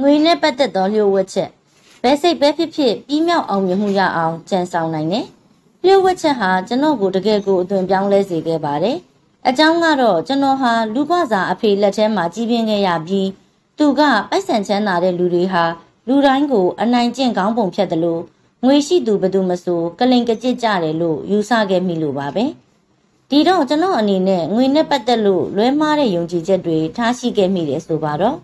ငွေနဲ့ပတ်သက်သောလျှို့ဝှက်ချက်ဘယ်စိတ်ပဲဖြစ်ဖြစ်ပြီးမြောက်အောင်မြင်မှုရအောင်ကြံဆောင်နိုင်တယ်လျှို့ဝှက်ချက်ဟာကျွန်တော်ကိုတကယ်ကိုအသွင်ပြောင်းလဲစေခဲ့ပါတယ်အကြောင်းကတော့ကျွန်တော်ဟာလူဘစာအဖေလက်ထဲမှာကြီးပြင်းခဲ့ရပြီးသူကပိုက်ဆံချမ်းသာတဲ့လူတွေဟာလူတိုင်းကိုအနိုင်ကျင့်ကောင်းပုံဖြတ်တယ်လို့ငွေရှိသူဘသူမဆိုကလင်ကကြစ်ကြတယ်လို့ယူဆခဲ့မိလို့ပါပဲဒီတော့ကျွန်တော်အနေနဲ့ငွေနဲ့ပတ်သက်လို့လွဲမှားတဲ့ယုံကြည်ချက်တွေထားရှိခဲ့မိတယ်ဆိုပါတော့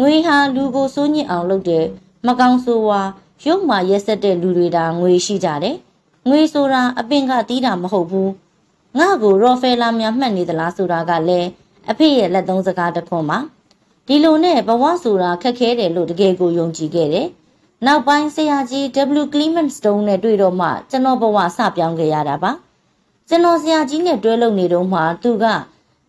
ငွေဟာလူကိုစိုးညစ်အောင်လုပ်တယ်မကောင်းဆိုးဝါရုပ်မာရက်ဆက်တဲ့လူတွေဒါငွေရှိကြတယ်ငွေဆိုတာအပင်ကတီးတာမဟုတ်ဘူးငါ့ကိုရော်ဖဲလာများမှတ်နေသလားဆိုတာကလည်းအဖေရဲ့လက်သုံးစကားတစ်ခွန်းပါဒီလိုနဲ့ဘဝဆိုတာခက်ခဲတယ်လို့တကယ်ကိုယုံကြည်ခဲ့တယ်နောက်ပိုင်းဆရာကြီး W Clement Stone နဲ့တွေ့တော့မှကျွန်တော်ဘဝစပြောင်းခဲ့ရတာပါကျွန်တော်ဆရာကြီးနဲ့တွဲလုပ်နေတော့မှသူက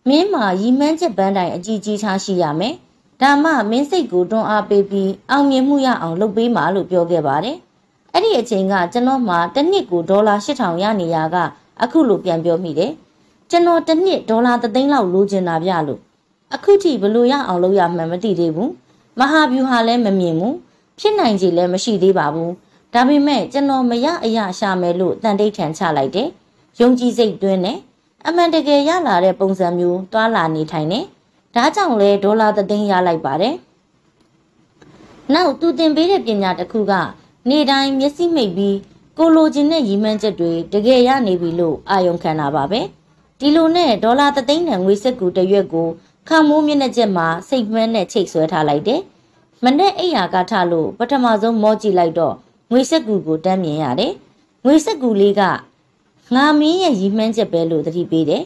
မင်းမှာရီမန်းချက်ပန်းတိုင်အကြီးကြီးထားရှိရမယ် ဒါမှမင်းစိတ်ကိုတွန်းအားပေးပြီးအောင်မြင်မှုရအောင်လုပ်ပေးမှာလို့ပြောခဲ့ပါတယ်အဲ့ဒီအချိန်ကကျွန်တော်မှတစ်နှစ်ကိုဒေါ်လာ8000ရနေရကအခုလိုပြန်ပြောမိတယ်ကျွန်တော်တစ်နှစ်ဒေါ်လာ3သိန်းလောက်လိုချင်တာဗျလို့အခုထိဘလို့ရအောင်လုပ်ရမှန်းမသိသေးဘူးမဟာဗျူဟာလည်းမမြင်ဘူးဖြစ်နိုင်ခြေလည်းမရှိသေးပါဘူးဒါပေမဲ့ကျွန်တော်မရအရရှာမယ်လို့တန်တိတ်ထန်ချလိုက်တယ်ယုံကြည်စိတ်တွင်းနဲ့အမှန်တကယ်ရလာတဲ့ပုံစံမျိုးတွာလာနေထိုင်နေ ဒါကြောင့်လဲဒေါ်လာသသိန်းရလိုက်ပါတယ်နောက်သူတင်ပေးတဲ့ပညာတစ်ခုက နေတိုင်းမျက်စိမိတ်ပြီးကိုလိုချင်တဲ့ရည်မှန်းချက်တွေတကယ်ရနေပြီလို့အာယုံခံတာပါပဲဒီလိုနဲ့ဒေါ်လာသသိန်းနဲ့ငွေစက်ကူတရွက်ကိုခါမိုးမျက်နှာချက်မှာစိတ်မှန်းနဲ့ချိတ်ဆွဲထားလိုက်တယ်မနဲ့အိယာကထလို့ပထမဆုံးမောကြည့်လိုက်တော့ငွေစက်ကူကိုတန်းမြင်ရတယ်ငွေစက်ကူလေးကငါမင်းရဲ့ရည်မှန်းချက်ပဲလို့သတိပေးတယ်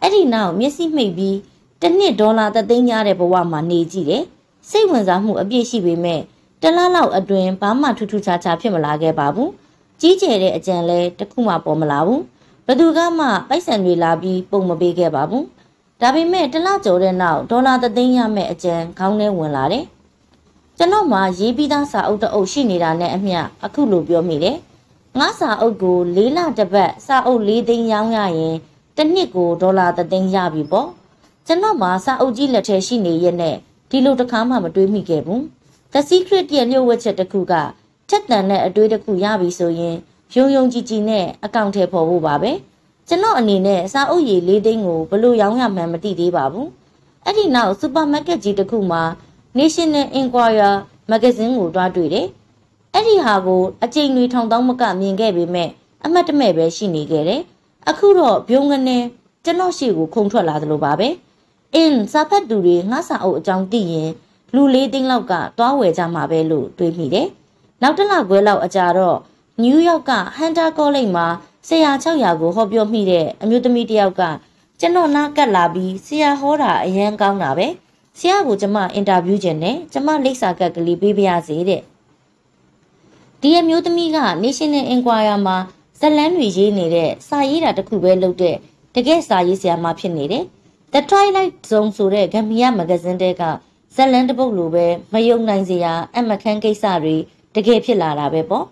အဲ့ဒီနောက်မျက်စိမှိတ်ပြီး တစ်နှစ်ဒေါ်လာသသိန်းရတဲ့ဘဝမှာနေကြည့်တယ်စိတ်ဝင်စားမှုအပြည့်ရှိပေမဲ့တလားလောက်အတွင်းဘာမှထူးထူးခြားခြားဖြစ်မလာခဲ့ပါဘူးကြီးကျယ်တဲ့အကြံလဲတခုမှပေါ်မလာဘူးဘသူကမှပိုက်ဆံတွေလာပြီးပုံမပေးခဲ့ပါဘူးဒါပေမဲ့တလားကျော်တဲ့နောက်ဒေါ်လာသသိန်းရမယ့်အကြံခေါင်းထဲဝင်လာတယ်ကျွန်တော်မှရေးပြီးသားစာအုပ်တအုပ်ရှိနေတာနဲ့အမျှအခုလိုပြောမိတယ်ငါစာအုပ်ကို၄လတစ်ပတ်စာအုပ်၄သိန်းရောင်းရရင်တစ်နှစ်ကိုဒေါ်လာသသိန်းရပြီပေါ့ ကျွန်တော်မှစာအုပ်ကြီးလက်ထဲရှိနေရဲ့နဲ့ဒီလိုတစ်ခါမှမတွေးမိခဲ့ဘူး The Secret ရဲ့လျှို့ဝှက်ချက်တစ်ခုကထက်တန်တဲ့အတွေးတစ်ခုရပြီဆိုရင်ယုံယုံကြည်ကြည်နဲ့အကောင့်ထဲပေါ်ဖို့ပါပဲကျွန်တော်အနေနဲ့စာအုပ်ရည်၄သိန်းကိုဘလို့ရောင်းရမှန်းမသိသေးပါဘူးအဲ့ဒီနောက်စူပါမားကတ်ကြီးတစ်ခုမှာ National Enquirer မဂဇင်းကိုတွားတွေ့တယ်အဲ့ဒီဟာကိုအကြိမ်တွေထောင်တောင်းမကမြင်ခဲ့ပေမဲ့အမတ်တမဲ့ပဲရှိနေခဲ့တယ်အခုတော့ဘုံကနေကျွန်တော်ရှိကိုခုံထွက်လာသလိုပါပဲ အင်းစာဖတ်သူတွေငါစာအုပ်အကြောင်းသိရင်လူလေးသိန်းလောက်ကတွားဝယ်ကြမှာပဲလို့တွေးမိတယ်နောက်တစ်လခွဲလောက်အကြာတော့နယူးယောက်ကဟန်တာကောလိပ်မှာဆရာ600ကိုဟောပြောမိတဲ့အမျိုးသမီးတယောက်ကကျွန်တော်နားကပ်လာပြီးဆရာဟောတာအရန်ကောင်းတာပဲဆရာကိုကျမအင်တာဗျူးခြင်းနဲ့ကျမလိပ်စာကပ်ကလေးပေးပါရစေတဲ့ဒီအမျိုးသမီးက National Enquirer မှာဇလန်းတွေရေးနေတဲ့စာရေးတာတခုပဲလုပ်တဲ့တကယ်စာရေးဆရာမဖြစ်နေတယ် The Twilight Zone ဆိုတဲ့ဂမ်ဘီယာမဂဇင်းတဲကဇလန်းတစ်ပုဒ်လိုပဲမယုံနိုင်စရာအမခန်းကိစ္စတွေတကယ်ဖြစ်လာတာပဲပေါ့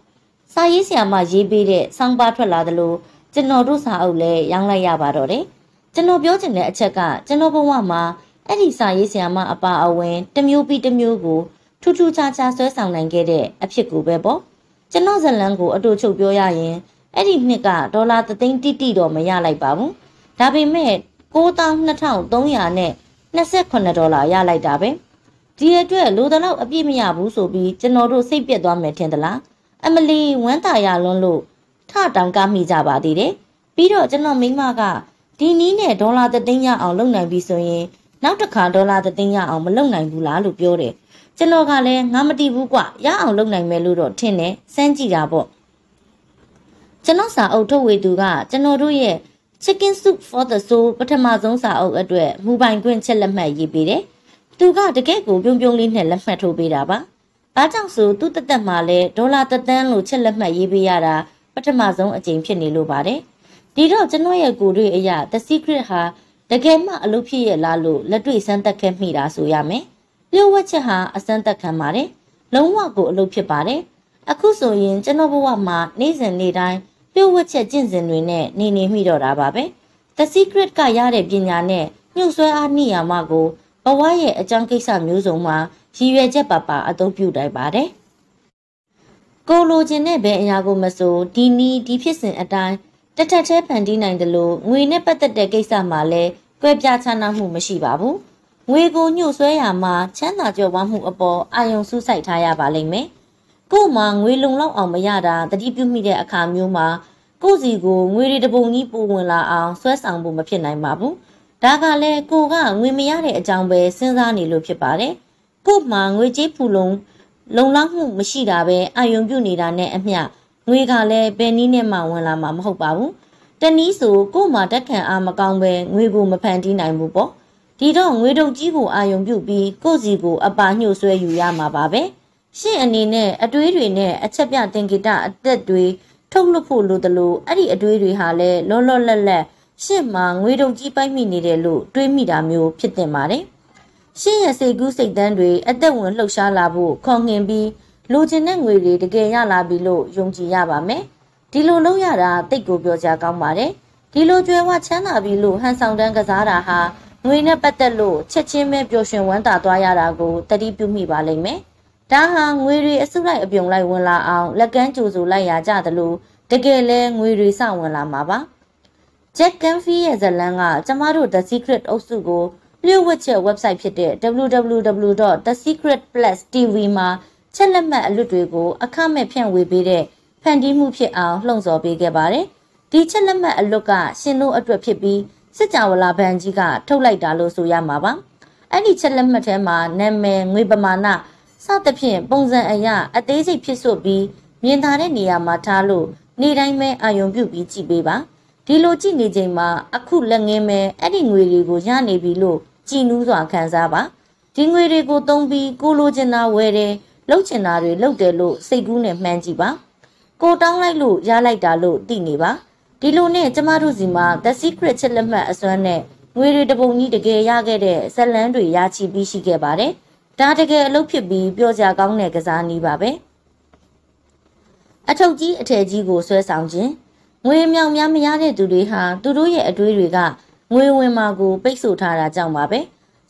စာရေးဆရာမရေးပေးတဲ့ဆောင်းပါးထွက်လာသလိုကျွန်တော်တို့စာအုပ်လည်းရောင်းလိုက်ရပါတော့တယ်ကျွန်တော်ပြောချင်တဲ့အချက်ကကျွန်တော်ဘဝမှာအဲ့ဒီစာရေးဆရာမအပါအဝင်တစ်မျိုးပြီးတစ်မျိုးကိုထူးထူးခြားခြားဆွဲဆောင်နိုင်ခဲ့တဲ့အဖြစ်ကိုပဲပေါ့ကျွန်တော်ဇလန်းကိုအတူချုပ်ပြောရရင်အဲ့ဒီနှစ်ကဒေါ်လာ3သိန်းတိတိတော့မရလိုက်ပါဘူးဒါပေမဲ့ 92,300နဲ့28ဒေါ်လာရလိုက်တာပဲဒီအတွက်လိုတလောက်အပြည့်မရဘူးဆိုပြီးကျွန်တော်တို့စိတ်ပြက်သွားမယ်ထင်သလားအမလီဝမ်းတာရလွန်းလို့ထတောင်ကမိကြပါသေးတယ်ပြီးတော့ကျွန်တော်မိမကဒီနီးနဲ့ဒေါ်လာ3သိန်းရအောင်လုပ်နိုင်ပြီဆိုရင်နောက်တစ်ခါဒေါ်လာ3သိန်းရအောင်မလုပ်နိုင်ဘူးလားလို့ပြောတယ်ကျွန်တော်ကလည်းငါမတည်ဘူးကွရအောင်လုပ်နိုင်မယ်လို့တော့ထင်တယ်စမ်းကြည့်တာပေါ့ကျွန်တော်စာအုပ်ထုတ်ဝေသူကကျွန်တော်တို့ရဲ့ Chicken Soup for the Soul ပထမဆုံးစာအုပ်အတွက်မူပိုင်ခွင့်ချက်လက်မှတ်ရေးပေးတယ်။သူကတကယ့်ကိုပြုံးပြုံးလေးနဲ့လက်မှတ်ထိုးပေးတာပါ။အားကြောင့်ဆိုသူ့တသက်မှာလဲဒေါ်လာတသန်းလို့ချက်လက်မှတ်ရေးပေးရတာပထမဆုံးအကြိမ်ဖြစ်နေလို့ပါတယ်။ဒီတော့ကျွန်တော်ရဲ့ကိုယ်တွေ့အရာ The Secret ဟာတကယ်မှအလုပ်ဖြစ်ရလားလို့လက်တွေ့စမ်းသပ်ခဲ့မိတာဆိုရမယ်။လျှို့ဝှက်ချက်ဟာအစမ်းသက်ခံပါတယ်။လုံးဝကိုအလုပ်ဖြစ်ပါတယ်။အခုဆိုရင်ကျွန်တော်ဘဝမှာနေ့စဉ်နေ့တိုင်း လျှို့ဝှက်ချက်ကျင့်စဉ်တွေနဲ့နေနေမိတော့တာပါပဲ The Secret ကရတဲ့ပညာနဲ့ညှို့ဆွဲအားနှိယာမကိုဘဝရဲ့အကြောင်းကိစ္စမျိုးစုံမှာရည်ရွယ်ချက်ပါပါအသုံးပြုနိုင်ပါတယ်။ကိုလိုချင်တဲ့ဘယ်အရာကိုမဆိုဒီနီးဒီဖြစ်စဉ်အတိုင်းတထက်သေးဖန်တီးနိုင်တယ်လို့ငွေနဲ့ပတ်သက်တဲ့ကိစ္စမှာလည်းကွဲပြားခြားနားမှုမရှိပါဘူး။ငွေကိုညှို့ဆွဲရမှာချမ်းသာကြွယ်ဝမှုအပေါ်အာရုံစူးစိုက်ထားရပါလိမ့်မယ်။ ကို့မှာငွေလုံလောက်အောင်မရတာတတိပြုမိတဲ့အခါမျိုးမှာကိုစီကိုငွေတွေတပုံကြီးပိုဝင်လာအောင်ဆွဲဆောင်ဖို့မဖြစ်နိုင်ပါဘူး။ဒါကလည်းကိုကငွေမရတဲ့အကြောင်းပဲစဉ်းစားနေလို့ဖြစ်ပါတယ်။ကို့မှာငွေကြေးဖူလုံလုံလောက်မှုမရှိတာပဲအာယုံပြုနေတာနဲ့အမျှငွေကလည်းဘယ်နည်းနဲ့မှဝင်လာမှာမဟုတ်ပါဘူး။တနည်းဆိုကို့မှာတက်ခံအားမကောင်းပဲငွေကိုမဖန်တီးနိုင်ဘူးပေါ့။ဒီတော့ငွေတုပ်ကြီးကိုအာယုံပြုပြီးကို့စီကိုအပါညှို့ဆွဲယူရမှာပါပဲ။ ရှင့်အနေနဲ့အတွေးတွေနဲ့အချက်ပြတင်ကိတအသက်တွေထုတ်လွှတ်ဖို့လိုသလိုအဲ့ဒီအတွေးတွေဟာလည်းလောလောလတ်လတ်ရှင့်မှာငွေတုံကြီးပိုက်မိနေတယ်လို့တွေးမိတာမျိုးဖြစ်တင်ပါတယ်။ရှင့်ရဲ့စိတ်ကူးစိတ်တန်းတွေအသက်ဝင်လှုပ်ရှားလာဖို့ခေါငင်ပြီးလိုချင်တဲ့ငွေတွေတကယ်ရလာပြီလို့ယုံကြည်ရပါမယ်။ဒီလိုလုပ်ရတာတိတ်ကိုပြောကြကောင်းပါတယ်။ဒီလိုကြွယ်ဝချမ်းသာပြီလို့ဟန်ဆောင်တန်းကစားတာဟာငွေနဲ့ပတ်သက်လို့ချက်ချင်းပဲပျော်ရွှင်ဝမ်းသာသွားရတာကိုတတိပြုမိပါလိမ့်မယ်။ ဒါဟာငွေတွေအစုလိုက်အပြုံလိုက်ဝင်လာအောင်လက်ကမ်းကြိုဆိုလိုက်ရကြသလိုတကယ်လဲငွေတွေစဝင်လာမှာပါဂျက်ကန်ဖီရဲ့ဇလန်းကကျမတို့ The Secret အုပ်စုကိုလျှို့ဝှက်ချက် website ဖြစ်တဲ့ www.thesecretplus.tv မှာချက်လက်မှတ်အလွတ်တွေကိုအခမဲ့ဖြန့်ဝေပေးတဲ့ဖန်တီးမှုဖြစ်အောင်လှုံ့ဆော်ပေးခဲ့ပါတယ်။ဒီချက်လက်မှတ်အလွတ်ကရှင်တို့အတွက်ဖြစ်ပြီးစစ်ကြဝဠာဘဏ်ကြီးကထုတ်လိုက်တာလို့ဆိုရမှာပါ။အဲ့ဒီချက်လက်မှတ်ထဲမှာနာမည်ငွေပမာဏ စသဖြင့်ပုံစံအရအသေးစိတ်ဖြစ်စွပြီးမြင်သာတဲ့နေရာမှာထားလို့နေ့တိုင်းပဲအာယုံပြုတ်ပြီးကြည့်ပေးပါဒီလိုကြည့်နေချိန်မှာအခုလက်ငင်းမဲ့အဲ့ဒီငွေတွေကိုရနေပြီလို့ကြည်နူးစွာခံစားပါဒီငွေတွေကိုသုံးပြီးကိုလိုချင်တာဝယ်တယ်လှုပ်ချင်တာတွေလှုပ်တယ်လို့စိတ်ကူးနဲ့မှန်းကြည့်ပါကိုတောင်းလိုက်လို့ရလိုက်တာလို့သိနေပါဒီလိုနဲ့ကျမတို့စီမှာ The Secret ချက်လက်မှတ်အစွမ်းနဲ့ငွေတွေတပုံကြီးတကယ်ရခဲ့တဲ့ဇလန်းတွေရချီပြီးရှိခဲ့ပါတယ်။ ဒါတကယ်အလုပ်ဖြစ်ပြီးပြောကြကောင်းတဲ့ကစားနည်းပါပဲအထုပ်ကြီးအထည်ကြီးကိုဆွဲဆောင်ခြင်းငွေမြောင်များမရတဲ့သူတွေဟာသူတို့ရဲ့အတွေးတွေကငွေဝင်မာကိုပိတ်ဆို့ထားတာကြောင့်ပါပဲ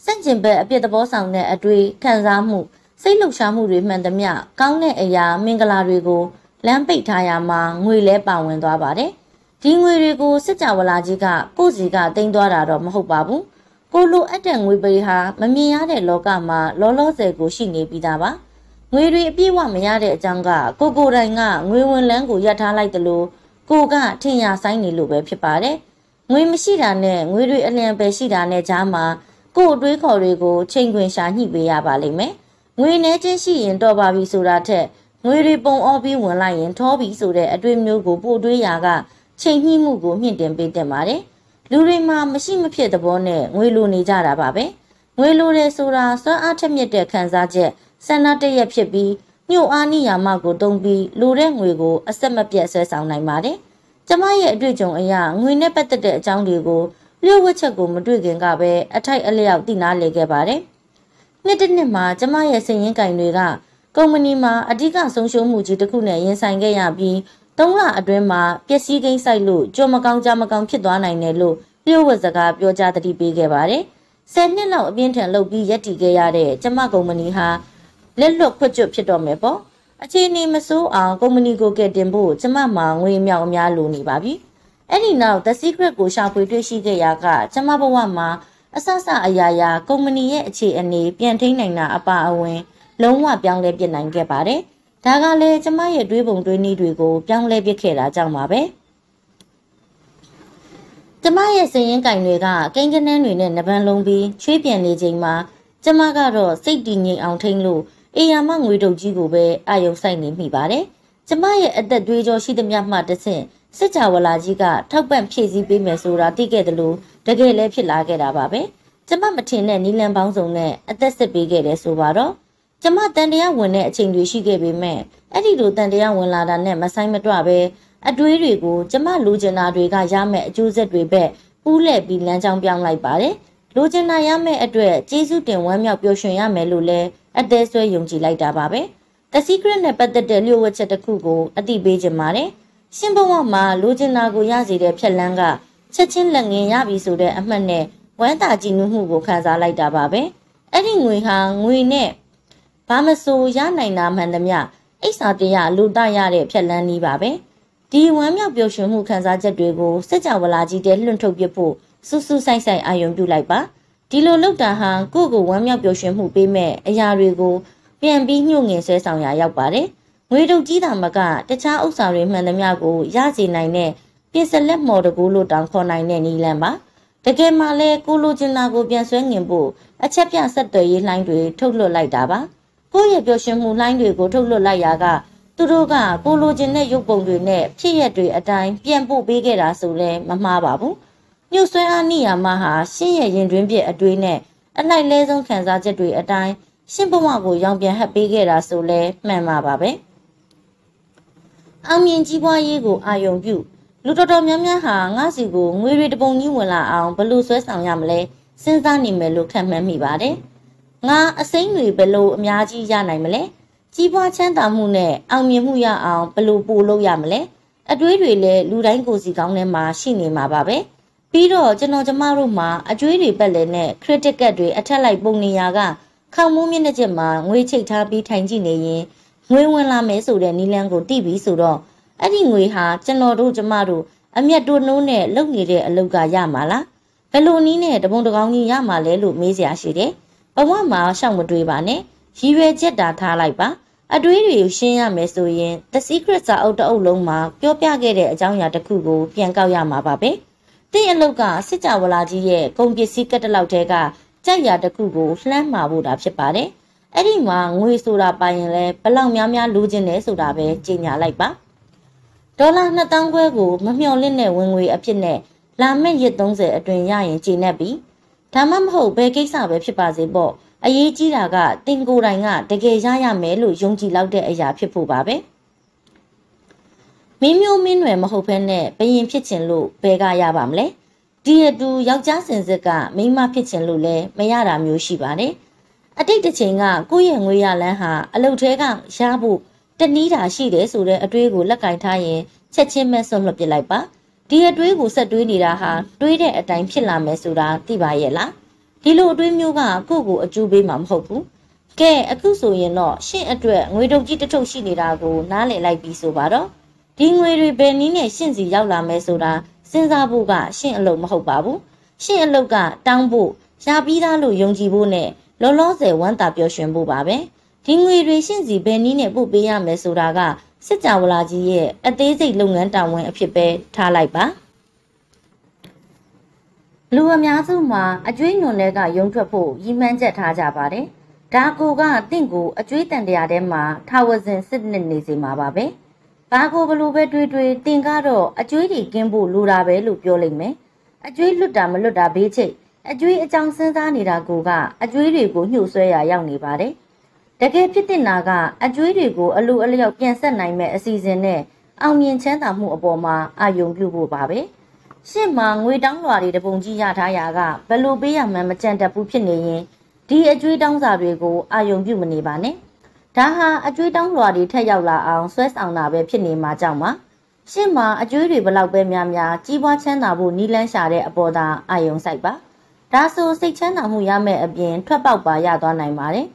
စန့်ကျင်ဘက်အပြစ်သဘောဆောင်တဲ့အတွေးခံစားမှုစိတ်လှုပ်ရှားမှုတွေမှန်သမျှကောင်းတဲ့အရာမင်္ဂလာတွေကိုလမ်းပိတ်ထားရမှာငွေလဲပါဝင်သွားပါတယ်ဒီငွေတွေကိုစစ်ကြဝဠာကြီးကကိုယ့်စီကတင်သွားတာတော့မဟုတ်ပါဘူး ကိုလိုအပ်တဲ့ငွေပေဟာမမြင်ရတဲ့လောကမှာလောလောဆယ်ကိုရှိနေပြီးသားပါငွေတွေအပြည့်ဝမရတဲ့အကြောင်းကကိုကိုတိုင်ကငွေဝင်လန်းကိုရထားလိုက်တယ်လို့ကိုကထင်ရဆိုင်နေလို့ပဲဖြစ်ပါတယ်ငွေမရှိတာနဲ့ငွေတွေအလျံပဲရှိတာနဲ့ကြားမှာကို့အတွေးခေါ်တွေကိုချိန်ခွင်ရှာညှိပေးရပါလိမ့်မယ်ငွေနှဲချင်းရှိရင်တော့ပါပြီဆိုတာထက်ငွေတွေပုံအောပြီးဝင်လိုက်ရင်ထောပြီဆိုတဲ့အတွေးမျိုးကိုပို့တွေးရာကချိန်ညှိမှုကိုမြင့်တင်ပေးတင်ပါတယ် လူတွေမှာမရှိမဖြစ်သဘောနဲ့ငွေလိုနေကြတာပါပဲငွေလိုတယ်ဆိုတာစွမ်းအားထက်မြက်တဲ့ခံစားချက်ဆန္ဒတရက်ဖြစ်ပြီးညှို့အားနိယာမကိုတုံးပြီးလိုတဲ့ငွေကိုအဆက်မပြတ်ဆွဲဆောင်နိုင်ပါတယ်ကျမရဲ့အတွေ့အကြုံအရငွေနဲ့ပတ်သက်တဲ့အကြောင်းတွေကိုလျှို့ဝှက်ချက်ကိုမတွေ့ခင်ကပဲအထိုက်အလျောက်သိနာလေခဲ့ပါတယ်နှစ်တစ်နှစ်မှာကျမရဲ့စည်ရင်းကင်တွေကကုမ္ပဏီမှာအဓိကဆုံးရှုံးမှုကြီးတစ်ခုနဲ့ရင်ဆိုင်ခဲ့ရပြီး ၃လအတွင်းမှာပျက်စီးကိန်းဆိုင်လို့ကြုံမကောင်းကြမကောင်းဖြစ်သွားနိုင်တယ်လို့လျှို့ဝှက်စကားပြောကြားတတိပေးခဲ့ပါတယ်။ဆယ်နှစ်လောက်အပြင်းထန်လုပ်ပြီးရပ်တည်ခဲ့ရတဲ့ကျမကုမ္ပဏီဟာလက်လွတ်ခွတ်ကျွတ်ဖြစ်တော့မယ်ပေါ့။အခြေအနေမဆိုးအောင်ကုမ္ပဏီကိုကယ်တင်ဖို့ကျမမှာငွေမြောက်အများလိုနေပါပြီ။အဲ့ဒီနောက် The Secret ကိုရှာဖွေတွေ့ရှိခဲ့ရာကကျမဘဝမှာအဆအအရာရာကုမ္ပဏီရဲ့အခြေအနေပြန်ထိန်းနိုင်တာအပါအဝင် လုံးဝပြောင်းလဲပြစ်နိုင်ခဲ့ပါတယ်။ ဒါကလည်းကျမရဲ့တွေးပုံတွေးနည်းတွေကိုပြောင်းလဲပစ်ခဲ့တာကြောင့်ပါပဲကျမရဲ့စည်ရင်ကင်တွေကကိန်းကနန်းတွေနဲ့နှပန်းလုံးပြီးချွေးပြန်နေချိန်မှာကျမကတော့စိတ်တည်ငြိမ်အောင်ထိန်းလို့အေယာမငွေတုပ်ကြီးကိုပဲအာယုံဆိုင်နေမိပါတယ်ကျမရဲ့အသက်တွေးကြောရှိသမျှမှတဆင့်စစ်ကြဝဠာကြီးကထောက်ပံ့ဖြည့်ဆည်းပေးမယ်ဆိုတာသိခဲ့တယ်လို့တကယ်လည်းဖြစ်လာခဲ့တာပါပဲကျမမထင်တဲ့နီလန်ပေါင်းစုံနဲ့အသက်စစ်ပေးခဲ့တယ်ဆိုပါတော့ ကျမတန်တရားဝင်တဲ့အချိန်တွေရှိခဲ့ပေမဲ့အဲ့ဒီလိုတန်တရားဝင်လာတာနဲ့မဆိုင်မတော့ပဲအတွေးတွေကိုကျမလူကျင်တာတွေကရမယ့်အကျိုးဆက်တွေပဲပူးလှည့်ပြီးလမ်းကြောင်းပြောင်းလိုက်ပါတယ်လူကျင်တာရမယ့်အတွက်ကျေးဇူးတင်ဝမ်းမြောက်ပျော်ရွှင်ရမယ်လို့လဲအသေးဆွဲယုံကြည်လိုက်တာပါပဲ The Secret နဲ့ပတ်သက်တဲ့လျှို့ဝှက်ချက်တစ်ခုကိုအသိပေးခြင်းပါတယ်ရှင်ဘဝမှာလူကျင်တာကိုရစေတဲ့ဖြက်လန်းကချက်ချင်းလက်ငင်းရပြီဆိုတဲ့အမှတ်နဲ့ဝမ်းသာကြည်နူးမှုကိုခံစားလိုက်တာပါပဲအဲ့ဒီငွေဟာငွေနဲ့ ဘာမဆိုရနိုင်တာမှန်သမျှအိစာတရလူတရတဲ့ဖြက်လန်းနည်းပါပဲဒီဝမ်းမြောက်ပျော်ရွှင်မှုခံစားချက်တွေကိုစက်ကြဝဠာကြီးတဲ့လွှင့်ထုတ်ပြဖို့စူးစူးဆိုင်ဆိုင်အာယုံပြုလိုက်ပါဒီလိုလုပ်တာဟာကိုယ့်ကိုဝမ်းမြောက်ပျော်ရွှင်မှုပေးမဲ့အရာတွေကိုပြန်ပြီးညှို့ငင်ဆွဲဆောင်ရာရောက်ပါတယ်ငွေတုပ်ကြီးတာမကတခြားဥစ္စာတွေမှန်သမျှကိုရစီနိုင်တဲ့ပြင်စလက်မော်တကူလို့တောင်ခေါ်နိုင်တဲ့နီလန်ပါတကယ်မှလည်းကိုလိုချင်တာကိုပြန်ဆွဲငင်ဖို့အချက်ပြဆက်သွယ်ရေးလှိုင်းတွေထုတ်လွှတ်လိုက်တာပါ ကိုယ့်ရဲ့ပျော်ရွှင်မှုလှိုင်းတွေကိုထုတ်လွှတ်လိုက်ရာကသူတို့ကကိုလိုချင်တဲ့ရုပ်ပုံတွေနဲ့ဖြစ်ရက်တွေအတိုင်းပြန်ပို့ပေးခဲ့တာဆိုလဲမမှားပါဘူးညှို့ဆွဲအားနိယာမဟာရှင်းရဲ့ရင်တွင်းပြအတွေးနဲ့အလိုက်လဲဆုံးခံစားချက်တွေအတိုင်းရှင်းဘဝကိုရောင်ပြန်ဟပ်ပေးခဲ့တာဆိုလဲမှန်ပါပါပဲအောင်မြင်ကြီးပွားရေးကိုအာယုံပြုလူတော်တော်များများဟာငါစီကိုငွေတွေတပုံကြီးဝင်လာအောင်ဘလို့ဆွဲဆောင်ရမလဲစဉ်းစားနေမယ်လို့ခံမှန်းမိပါတယ် ငါအစိမ့်တွေဘလို့အများကြီးရနိုင်မလဲကြီးပွားချမ်းသာမှုနဲ့အောင်မြင်မှုရအောင်ဘလို့ပို့လို့ရမလဲအတွေးတွေလည်းလူတိုင်းကိုယ်စီကောင်းထဲမှာရှိနေမှာပါပဲပြီးတော့ကျွန်တော်ကျမတို့မှာအကျွေးတွေပက်လည်းနဲ့ critical တွေအထက်လိုက်ပုံနေရာကခေါင်းမိုးမျက်နှာချက်မှာငွေချိတ်ထားပြီးထိုင်ကြည့်နေရင်ငွေဝင်လာမယ်ဆိုတဲ့နီလန်းကိုတိပြီးဆိုတော့အဲ့ဒီငွေဟာကျွန်တော်တို့ကျမတို့အမျက်တို့နှိုးနဲ့လုပ်နေတဲ့အလုပ်ကရမှာလားဘယ်လိုနည်းနဲ့တပုံတကောင်းကြီးရမှာလဲလို့မေးစရာရှိတယ် ဘဝမှာရှောက်မတွေးပါနဲ့ရည်ရွယ်ချက်တာထားလိုက်ပါအတွေးတွေကိုရှင်းရမယ်ဆိုရင် The Secret စာအုပ်တအုပ်လုံးမှာပြောပြခဲ့တဲ့အကြောင်းအရာတစ်ခုကိုပြန်ကောက်ရမှာပါပဲ။တင့်အလုတ်ကစစ်ကြဝဠာကြီးရဲ့ကုန်ပစ္စည်းကတ်တလောက်တဲကကြိုက်ရာတစ်ခုကိုလှမ်းမှာဖို့တာဖြစ်ပါတယ်။အဲ့ဒီမှာငွေဆိုတာပိုင်ရင်လဲဘလောက်များများလိုချင်တယ်ဆိုတာပဲကြီးညာလိုက်ပါ။ဒေါ်လာ2000ခွဲကိုမမျှော်လင့်တဲ့ဝင်ငွေအဖြစ်နဲ့လာမယ့်ရက်30အတွင်းရရင်ကျေနပ်ပြီ။ ဒါမှမဟုတ်ဘယ်ကိစ္စပဲဖြစ်ပါစေပေါ့။အရေးကြီးတာကတင်ကိုယ်တိုင်ကတကယ်ရရမယ်လို့ယုံကြည်လောက်တဲ့အရာဖြစ်ဖို့ပါပဲမင်းမျိုးမင်းနွယ်မဟုတ်ဘဲနဲ့ဘယင်ဖြစ်ချင်လို့ဘယ်ကရပါမလဲဒီအတူယောက်ျားစင်စစ်ကမိန်းမဖြစ်ချင်လို့လည်းမရတာမျိုးရှိပါတယ်အတိတ်တစ်ချိန်ကကိုယ့်ရဲ့ငွေရလန်းဟာအလုတ်ထဲကရဖို့တနည်းတာရှိတယ်ဆိုတဲ့အတွေးကိုလက်ကင်ထားရင်ချက်ချင်းမဲ့ဆွန့်လွတ်ပစ်လိုက်ပါ ဒီအတွေးကိုဆက်တွေးနေတာဟာတွေးတဲ့အတိုင်းဖြစ်လာမယ်ဆိုတာသိပါရဲ့လားဒီလိုအတွေးမျိုးကကိုယ့်ကိုအကျိုးပေးမှာမဟုတ်ဘူးကဲအခုဆိုရင်တော့ရှင့်အတွက်ငွေတုပ်ကြီးတစ်ထုပ်ရှိနေတာကိုနားလည်လိုက်ပြီးဆိုပါတော့ဒီငွေတွေဘယ်နည်းနဲ့ရှင့်စီရောက်လာမယ်ဆိုတာစဉ်းစားဖို့ကရှင့်အလုပ်မဟုတ်ပါဘူးရှင့်အလုပ်ကတောင်းဖို့ရှားပြီးသားလို့ယုံကြည်ဖို့နဲ့လောလောဆယ်ဝမ်းသာပျော်ရွှင်ဖို့ပါပဲဒီငွေတွေရှင့်စီဘယ်နည်းနဲ့ပို့ပေးရမယ်ဆိုတာက စစ်ကြဝဠာကြီးရဲ့အသေးစိတ်လုပ်ငန်းတာဝန်အဖြစ်ပဲထားလိုက်ပါလူအများစုမှာအကျွေးညွန်တွေကယုံထွက်ဖို့ရည်မှန်းချက်ထားကြပါတယ်။ဒါကိုကတင့်ကိုအကျွေးတန်တရားထဲမှာထာဝစဉ်စစ်နစ်နေစေမှာပါပဲ။ဘာကိုဘလို့ပဲတွေးတွေးတင်ကတော့အကျွေးတွေကင်းဖို့လိုတာပဲလို့ပြောလိမ့်မယ်။အကျွေးလွတ်တာမလွတ်တာဘေးချိတ်အကျွေးအကြောင်းစဉ်းစားနေတာကိုကအကျွေးတွေကိုညှို့ဆွဲရရောက်နေပါတယ်။ တကယ်ဖြစ်တဲ့နာကအကျွေးတွေကိုအလိုအလျောက်ပြန်ဆက်နိုင်မဲ့အစီအစဉ်နဲ့အောင်မြင်ချမ်းသာမှုအပေါ်မှာအာယုံပြုဖို့ပါပဲ။ရှင့်မှာငွေတောင်းလွှာတွေတပုံကြီးရထားရာကဘယ်လိုပေးရမှန်းမကြံတတ်ဘူးဖြစ်နေရင်ဒီအကျွေးတောင်းစာတွေကိုအာယုံပြုမနေပါနဲ့ဒါဟာအကျွေးတောင်းလွှာတွေထက်ရောက်လာအောင်ဆွဲဆောင်တာပဲဖြစ်နေမှာကြောင့်ပါရှင့်မှာအကျွေးတွေဘလောက်ပဲများများကြီးပွားချမ်းသာဖို့နီးလန်းရှာတဲ့အပေါ်သာအာယုံဆိုင်ပါဒါဆိုစိတ်ချမ်းသာမှုရမယ့်အပြင်ထွက်ပေါက်ပါရသွားနိုင်ပါတယ်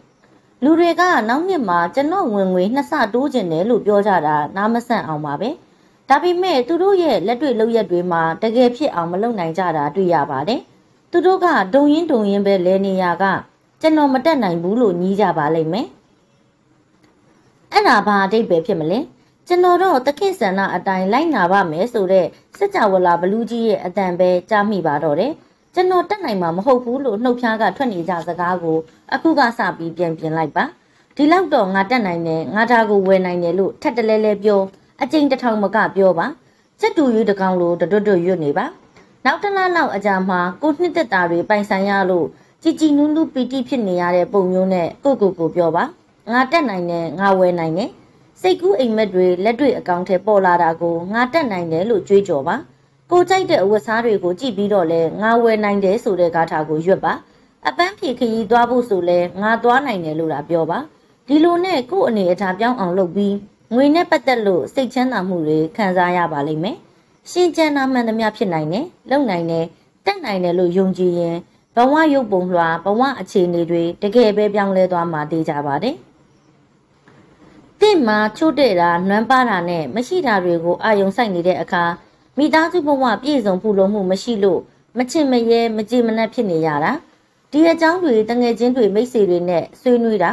လူတွေကနောက်နှစ်မှာကျွန်တော်ဝင်ငွေနှစ်ဆတိုးကျင်တယ်လို့ပြောကြတာနားမဆန့်အောင်ပါပဲ။ဒါပေမဲ့သူတို့ရဲ့လက်တွေ့လုပ်ရက်တွေမှာတကယ်ဖြစ်အောင်မလုပ်နိုင်ကြတာတွေ့ရပါတယ်။သူတို့ကဒုံရင်ဒုံရင်ပဲလဲနေရကကျွန်တော်မတက်နိုင်ဘူးလို့ညီးကြပါလိမ့်မယ်။အဲ့ဒါဘာအတိတ်ပဲဖြစ်မလဲ။ကျွန်တော်တော့တခင်ဆန္ဒအတိုင်းလိုက်နာပါမယ်ဆိုတော့စစ်ကြဝဠာဘလူးကြီးရဲ့အတန်ပဲကြားမိပါတော့တယ်။ ကျွန်တော်တက်နိုင်မှာမဟုတ်ဘူးလို့နှုတ်ဖျားကထွက်နေကြစကားကိုအခုကစပြီးပြန်ပြင်လိုက်ပါ။ဒီလောက်တော့ငါတက်နိုင်တယ်ငါဒါကိုဝယ်နိုင်တယ်လို့ထက်တလဲလဲပြောအကျိန်တစ်ထောင်မကပြောပါစက်တူရွေးတကောင်လိုတွတ်တွတ်ရွတ်နေပါနောက်တစ်လလောက်အကြာမှာကိုနှစ်သက်တာတွေပိုင်ဆိုင်ရလို့ကြည်ကြည်နူးနူးပီတိဖြစ်နေရတဲ့ပုံမျိုးနဲ့ကိုကိုကိုပြောပါငါတက်နိုင်တယ်ငါဝယ်နိုင်တယ်စိတ်ကူးအိမ်မက်တွေလက်တွေ့အကောင့်ထဲပေါ်လာတာကိုငါတက်နိုင်တယ်လို့ကြွေးကြော်ပါ ကိုကြိုက်တဲ့အဝတ်စားတွေကိုကြည့်ပြီးတော့လဲငါဝယ်နိုင်တယ်ဆိုတဲ့ဂါထာကိုရွတ်ပါအပန်းဖြေခရီးသွားဖို့ဆိုလဲငါသွားနိုင်တယ်လို့လာပြောပါဒီလိုနဲ့ကို့အနေအထားပြောင်းအောင်လုပ်ပြီးငွေနဲ့ပတ်သက်လို့စိတ်ချမ်းသာမှုတွေခံစားရပါလိမ့်မယ်။ရှင်းချမ်းသာမှန်သမျှဖြစ်နိုင်တယ်၊လုံနိုင်တယ်၊တက်နိုင်တယ်လို့ယုံကြည်ရင်ဘဝရုပ်ပုံလွှာဘဝအခြေအနေတွေတကယ်ပဲပြောင်းလဲသွားမှသိကြပါတယ်။တင့်မှာချို့တဲ့တာနွမ်းပါတာနဲ့မရှိတာတွေကိုအာယုံဆိုင်နေတဲ့အခါ မိသားစုဘဝပြည့်စုံဖူလုံမှုမရှိလို့မချင်မရဲမကြည်မနှက်ဖြစ်နေရတာဒီအကြောင်းတွေတငယ်ချင်းတွေမိတ်ဆွေတွေနဲ့ဆွေးနွေးတာ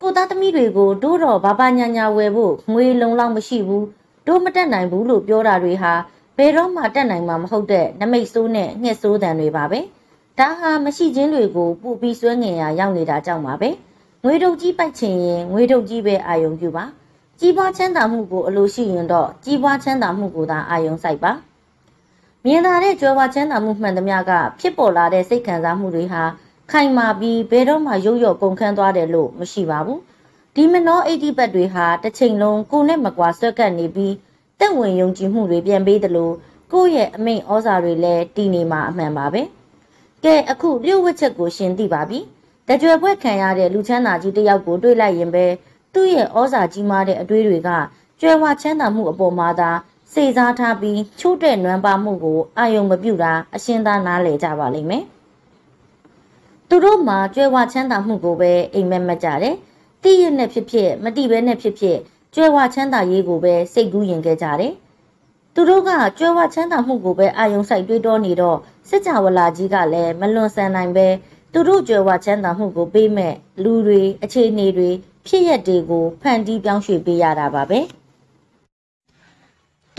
ကိုသားသမီးတွေကိုဒိုးတော်ဘာဘာညာညာဝယ်ဖို့ငွေလုံလောက်မရှိဘူးဒိုးမတက်နိုင်ဘူးလို့ပြောတာတွေဟာဘယ်တော့မှတက်နိုင်မှာမဟုတ်တဲ့နမိတ်ဆိုးနဲ့ငှက်ဆိုးတန်တွေပါပဲဒါဟာမရှိခြင်းတွေကိုပူပြီးဆွဲငင်ရရောက်နေတာကြောင့်ပါပဲငွေတုပ်ကြီးပိုက်ချင်ရင်ငွေတုပ်ကြီးပဲအာယုံပြုပါ ကြီးပွားချမ်းသာမှုကိုအလိုရှိရင်တော့ကြီးပွားချမ်းသာမှုကိုသာအာယုံစိုက်ပါမြင်သာတဲ့ကြွယ်ဝချမ်းသာမှုမှန်သမျှကဖြစ်ပေါ်လာတဲ့စိတ်ခံစားမှုတွေဟာခိုင်မာပြီးဘယ်တော့မှရုပ်ရော့ကုန်ခန်းသွားတယ်လို့မရှိပါဘူးဒီမနောအိတိပတ်တွေဟာတစ်ချိန်လုံးကိုနဲ့မကွာဆွက်ကပ်နေပြီးတက်ဝင်ယုံကြည်မှုတွေပြန်ပေးသလိုကိုယ့်ရဲ့အမိန့်ဩဇာတွေလည်းတည်နေမှာအမှန်ပါပဲကဲအခုလျှို့ဝှက်ချက်ကိုရှင်းသိပါပြီတကြွယ်ပွဲခံရတဲ့လူချမ်းသာကြီးတယောက်ကိုတွေ့လိုက်ရင်ပဲ သူ့ရဲ့ဩဇာကြီးမားတဲ့အတွေးတွေကကျွဲဝချမ်းသာမှုအပေါ်မှာသာစေစားထားပြီးချို့တဲ့နွမ်းပါမှုကိုအာယုံမပြုတာအရှင်းသားနားလည်ကြပါလိမ့်မယ်။သူတို့မှာကျွဲဝချမ်းသာမှုကိုပဲအိမ်မက်မက်ကြတယ်။တိရနဲ့ဖြစ်ဖြစ်မတိပဲနဲ့ဖြစ်ဖြစ်ကျွဲဝချမ်းသာရေးကိုပဲစိတ်ကူးရင်ခဲ့ကြတယ်။သူတို့ကကျွဲဝချမ်းသာမှုကိုပဲအာယုံဆိုင်တွေးတောနေတော့စစ်ကြဝဠာကြီးကလည်းမလွန်ဆန်နိုင်ပဲသူတို့ကျွဲဝချမ်းသာမှုကိုပေးမဲ့လူတွေအခြေအနေတွေ ဖြစ်ရက်တွေကိုဖန်တီးပြောင်းရွှေ့ပေးရတာပါပဲ။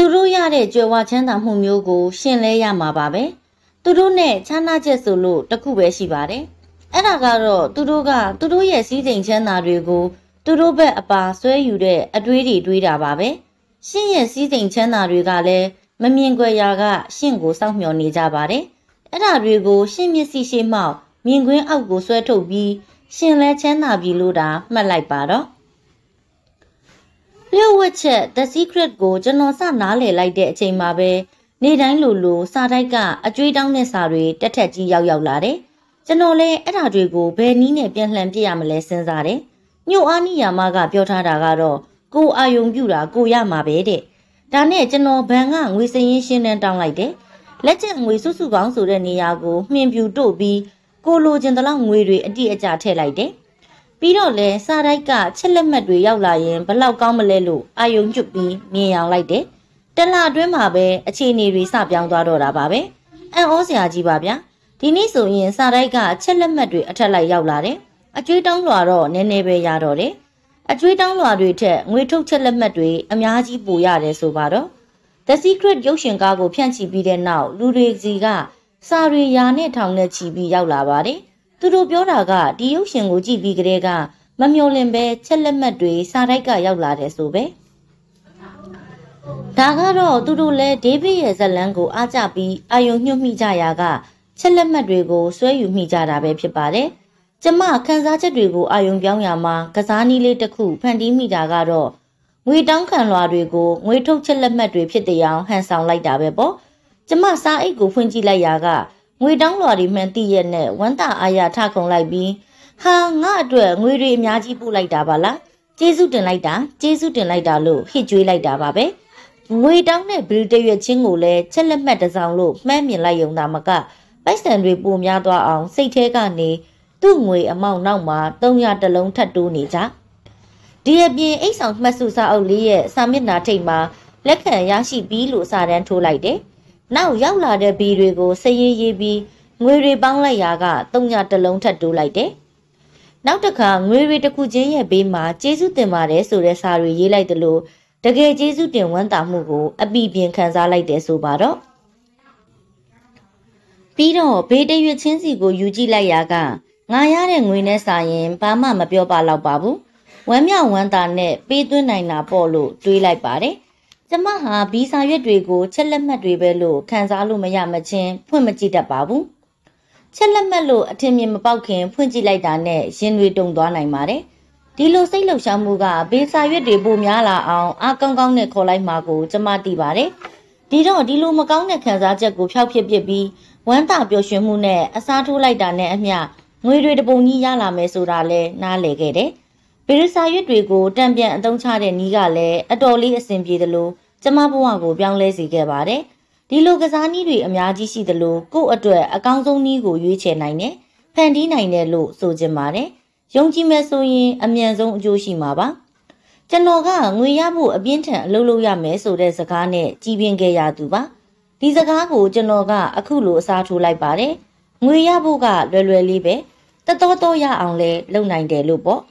သူတို့ရတဲ့ကြွယ်ဝချမ်းသာမှုမျိုးကို ရှင်လဲရမှာပါပဲသူတို့နဲ့ချမ်းသာချက်ဆိုလို့တခုပဲရှိပါတယ်အဲ့ဒါကတော့သူတို့ကသူတို့ရဲ့စည်းစိမ်ချမ်းသာတွေကိုသူတို့ဘက်အပါဆွဲယူတဲ့အတွေးတွေတွေးတာပါပဲရှင့်ရဲ့စည်းစိမ်ချမ်းသာတွေကလည်းမမြင်ကြရာကရှင့်ကိုစောင့်မျှော်နေကြပါတယ်အဲ့ဒါတွေကိုရှင့်မျက်စိရှိမှောက်မြင်ကွင်းအောက်ကိုဆွဲထုတ်ပြီး ရှင်လဲချမ်းသာပြီလို့တာမှတ်လိုက်ပါတော့လျှို့ဝှက်ချက် The Secret ကိုကျွန်တော်စနားလည်လိုက်တဲ့အချိန်မှာပဲနေတိုင်းလိုလိုစာတိုက်ကအကျွေးတောင်းတဲ့စာတွေတက်ထက်ကြီးရောက်ရောက်လာတယ်။ကျွန်တော်လည်းအဲ့ဒါတွေကိုဘယ်နည်းနဲ့ပြန်လှန်ပြရမလဲစဉ်းစားတယ်။ညို့အားနီယာမကပြောထားတာကတော့ကိုအာယုံပြူတာကိုရမှာပဲတဲ့။ဒါနဲ့ကျွန်တော်ဘန်ကငွေစရင်ရှင်းတန်းတောင်းလိုက်တယ်။လက်ချက်ငွေစုစုကောင်းဆိုတဲ့နေရာကိုမှင်ပြူတို့ပြီး ကိုလိုချင်တဲ့လောက်ငွေတွေအတိအကျထည့်လိုက်တယ်။ပြီးတော့လဲစားတိုက်ကချက်လက်မှတ်တွေရောက်လာရင်ဘလောက်ကောင်းမလဲလို့အာယုံကျွတ်ပြီးမြင်အောင်လိုက်တယ်။တလအတွင်းမှာပဲအခြေအနေတွေစပြောင်းသွားတော့တာပါပဲ။အံ့ဩစရာကြီးပါဗျာ။ဒီနေ့ဆိုရင်စားတိုက်ကချက်လက်မှတ်တွေအထက်လိုက်ရောက်လာတယ်။အကျွေးတောင်းလွှာတော့နည်းနည်းပဲရတော့တယ်။အကျွေးတောင်းလွှာတွေထက်ငွေထုတ်ချက်လက်မှတ်တွေအများကြီးပိုရတယ်ဆိုပါတော့။ The Secret ရုပ်ရှင်ကားကိုဖြန့်ချီပြီးတဲ့နောက်လူတွေစီက စာရီယာနဲ့ထောင်နဲ့ချီပြီးရောက်လာပါတယ်သူတို့ပြောတာကဒီရုပ်ရှင်ကိုကြည့်ပြီးကတည်းကမမျော်လင့်ပဲချက်လက်မှတ်တွေစာတိုက်ကရောက်လာတယ်ဆိုပဲဒါကတော့သူတို့လည်းဒေးဗစ်ရဲ့ဇလန်းကိုအားကြပြီးအာယုံညှို့မိကြရာကချက်လက်မှတ်တွေကိုဆွဲယူမိကြတာပဲဖြစ်ပါတယ်ကျမခန်းစားချက်တွေကိုအာယုံပြောင်းရမှာကစားနည်းလေးတစ်ခုဖန်တီးမိတာကတော့ငွေတောင်းခံလွှာတွေကိုငွေထုတ်ချက်လက်မှတ်တွေဖြစ်တဲ့အောင်ဟန်ဆောင်လိုက်တာပဲပေါ့ ကျမစားအိတ်ကိုဖွင့်ကြည့်လိုက်ရာကငွေတောင်းလွှာတွေမှန်သိရက်နဲ့ဝမ်းသာအားရထခုံလိုက်ပြီးဟာငါအတွက်ငွေတွေအများကြီးပို့လိုက်တာပါလားကျေးဇူးတင်လိုက်တာကျေးဇူးတင်လိုက်တာလို့ဟစ်ကြွေးလိုက်တာပါပဲငွေတောင်းတဲ့ဘရီတရွက်ချင်းကိုလည်းချက်လက်မှတ်တစ်စောင်လို့မှန်းမြင်လိုက်ရုံသာမကပိုက်ဆံတွေပိုများသွားအောင်စိတ်ထဲကနေသူ့ငွေအမောက်နောက်မှာ300တလုံးထပ်တိုးနေကြဒီအပြင်အိတ်ဆောင်မှတ်စုစာအုပ်လေးရဲ့စာမျက်နှာထိပ်မှာလက်ခံရရှိပြီးလို့စာတန်းထိုးလိုက်တယ် နောက်ရောက်လာတဲ့ဘီတွေကိုစရေးရေးပြီးငွေတွေပေါင်းလိုက်ရာက၃ညတလုံးထပ်တိုးလိုက်တယ်။နောက်တစ်ခါငွေတွေတစ်ခုချင်းရဲ့ဘေးမှာကျေးဇူးတင်ပါတယ်ဆိုတဲ့စာတွေရေးလိုက်တယ်လို့တကယ်ကျေးဇူးတင်ဝမ်းသာမှုကိုအပိပြင်ခံစားလိုက်တယ်ဆိုပါတော့။ပြီးတော့ဘေးတရွချင်းစီကိုယူကြည့်လိုက်ရာကငါရတဲ့ငွေနဲ့စာရင်ဘာမှမပြောပါတော့ပါဘူး။ဝမ်းမြောက်ဝမ်းသာနဲ့ပေးသွင်းနိုင်တာပေါ့လို့တွေးလိုက်ပါတယ်။ ကျမဟာဗီဇာရွက်တွေကိုချက်လက်မှတ်တွေပဲလို့ခံစားလို့မရမချင်းဖွင့်မကြည့်တတ်ပါဘူးချက်လက်မှတ်လို့အထင်မြင်မပေါက်ခင်ဖွင့်ကြည့်လိုက်တာနဲ့ရင်တွေတုံသွားနိုင်ပါတယ်ဒီလိုစိတ်လှုပ်ရှားမှုကဗီဇာရွက်တွေပိုများလာအောင်အကောင်းကောင်းနဲ့ခေါ်လိုက်မှာကိုကျမသိပါတယ်ဒီတော့ဒီလိုမကောင်းတဲ့ခံစားချက်ကိုဖျောက်ဖြစ်ပစ်ပြီးဝမ်းသာပျော်ရွှင်မှုနဲ့အစားထိုးလိုက်တာနဲ့အမျှငွေတွေတပုံကြီးရလာမယ်ဆိုတာလဲနားလည်ခဲ့တယ် ဗီရစာရွက်တွေကိုတံပြန်အသုံးချတဲ့နီးကလည်းအတော်လေးအဆင်ပြေသလိုကျမဘဝကိုပြောင်းလဲစေခဲ့ပါတယ်ဒီလိုကစားနည်းတွေအများကြီးရှိသလိုကိုယ့်အတွက်အကောင်းဆုံးနည်းကိုရွေးချယ်နိုင်တယ်ဖန်တီးနိုင်တယ်လို့ဆိုချင်ပါတယ်ယုံကြည်မဲ့ဆိုရင်အမြန်ဆုံးအကျိုးရှိမှာပါကျွန်တော်ကငွေရဖို့အပြင်းထန်အလုပ်လုပ်ရမယ်ဆိုတဲ့စကားနဲ့ကြည်ပြင်းခဲ့ရသူပါဒီစကားကိုကျွန်တော်ကအခုလိုအစားထိုးလိုက်ပါတယ်ငွေရဖို့ကလွယ်လွယ်လေးပဲတတော်တော်ရအောင်လဲလုပ်နိုင်တယ်လို့ပေါ့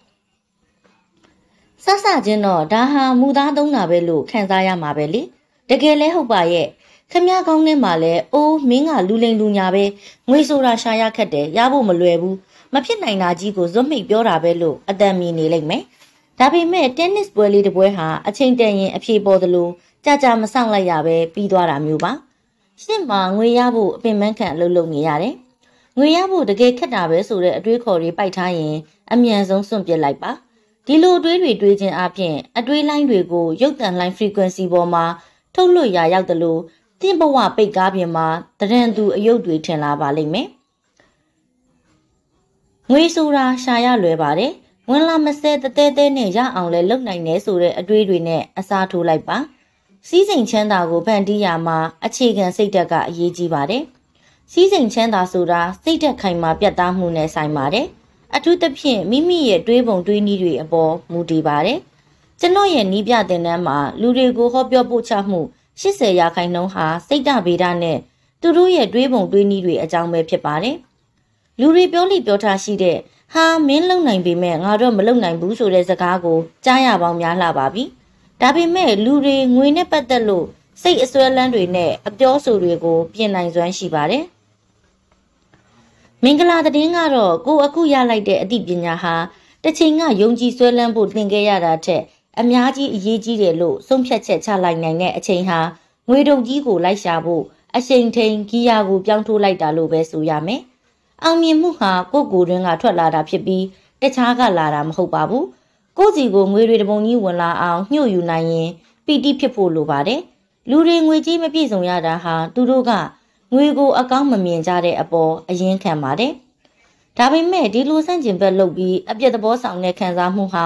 ဆဆချင်းတော့ဒါဟာမူသားသုံးတာပဲလို့ခံစားရမှာပဲလေတကယ်လဲဟုတ်ပါရဲ့ခမည်းကောင်းထဲမှာလဲအိုးမင်းကလူလိန်လူညာပဲငွေဆိုတာရှာရခက်တယ်ရဖို့မလွယ်ဘူးမဖြစ်နိုင်တာကြီးကိုဇွတ်မိတ်ပြောတာပဲလို့အတန်မြင်နေလိမ့်မယ်ဒါပေမဲ့တင်းနစ်ပွဲလေးတစ်ပွဲဟာအချိန်တန်ရင်အဖြေပေါ်သလိုကြာကြာမဆောင်လိုက်ရပဲပြီးသွားတာမျိုးပါရှင့်မှာငွေရဖို့အပင်ပန်းခံအလုပ်လုပ်နေရတယ်ငွေရဖို့တကယ်ခက်တာပဲဆိုတဲ့အတွေးခေါ်တွေပိုက်ထားရင်အမြန်ဆုံးစွန့်ပစ်လိုက်ပါ ဒီလိုအတွေးတွေတွေးခြင်းအပြင်အတွေးလိုင်းတွေကိုရုပ်တံလိုင်း frequency ပေါ်မှာထုတ်လွှတ်ရာရောက်တယ်လို့တင့်ဘဝပိတ်ကားပြင်မှာတရံသူအယုတ်တွေထင်လာပါလိမ့်မယ်ငွေဆိုတာရှာရလွယ်ပါတယ်ဝင်လာမစဲတဲတဲနဲ့ရအောင်လဲလုပ်နိုင်တယ်ဆိုတဲ့အတွေးတွေနဲ့အစားထိုးလိုက်ပါစီးစိမ်ချမ်းသာကိုဖန်တီးရမှာအခြေခံစိတ်ဓာတ်ကအရေးကြီးပါတယ်စီးစိမ်ချမ်းသာဆိုတာစိတ်ဓာတ်ခိုင်မာပြတ်သားမှုနဲ့ဆိုင်ပါတယ် အထူးသဖြင့်မိမိရဲ့တွေးပုံတွေးနည်းတွေအပေါ်မူတည်ပါတယ်ကျွန်တော်ရဲ့နီးပြတဲ့နန်းမှာလူတွေကိုဟောပြောပို့ချမှု80ရာခိုင်နှုန်းဟာစိတ်ဓာတ်ဗေဒနဲ့သူတို့ရဲ့တွေးပုံတွေးနည်းတွေအကြောင်းပဲဖြစ်ပါတယ်လူတွေပြောလိပြောထားရှိတဲ့ဟာမင်းလုံနိုင်ပေမဲ့ငါတော့မလုံနိုင်ဘူးဆိုတဲ့စကားကိုကြားရပေါင်းများလာပါပြီဒါပေမဲ့လူတွေငွေနဲ့ပတ်သက်လို့စိတ်အစွဲလန်းတွေနဲ့အပြောဆိုတွေကိုပြင်နိုင်စွမ်းရှိပါတယ် မင်္ဂလာသတင်းကတော့ကိုအခုရလိုက်တဲ့အသိပညာဟာတစ်ချိန်ကယုံကြည်ဆွဲလန်းဖို့သင်ခဲ့ရတာထက်အများကြီးအရေးကြီးတယ်လို့ဆုံးဖြတ်ချက်ချလိုက်နိုင်တဲ့အချိန်ဟာငွေတုံကြီးကိုလိုက်ရှာဖို့အချိန်ထိန်ဂီယာကိုပြောင်းထိုးလိုက်တာလို့ပဲဆိုရမယ်။အောင်မြင်မှုဟာကိုယ့်ကိုယ်တွင်းကထွက်လာတာဖြစ်ပြီးတခြားကလာတာမဟုတ်ပါဘူး။ကိုယ့်စီကိုငွေတွေတပုံကြီးဝင်လာအောင်ညှို့ယူနိုင်ရင်ပီတိဖြစ်ဖို့လိုပါတယ်။လူတွေငွေကြီးမပြည့်စုံရတာဟာသူတို့က ငွေကိုအကောင်းမမြင်ကြတဲ့အပေါ်အရင်ခံပါတယ်။ဒါပေမဲ့ဒီလိုဆန့်ကျင်ဘက်လုပ်ပြီးအပြစ်သဘောဆောင်တဲ့ခံစားမှုဟာ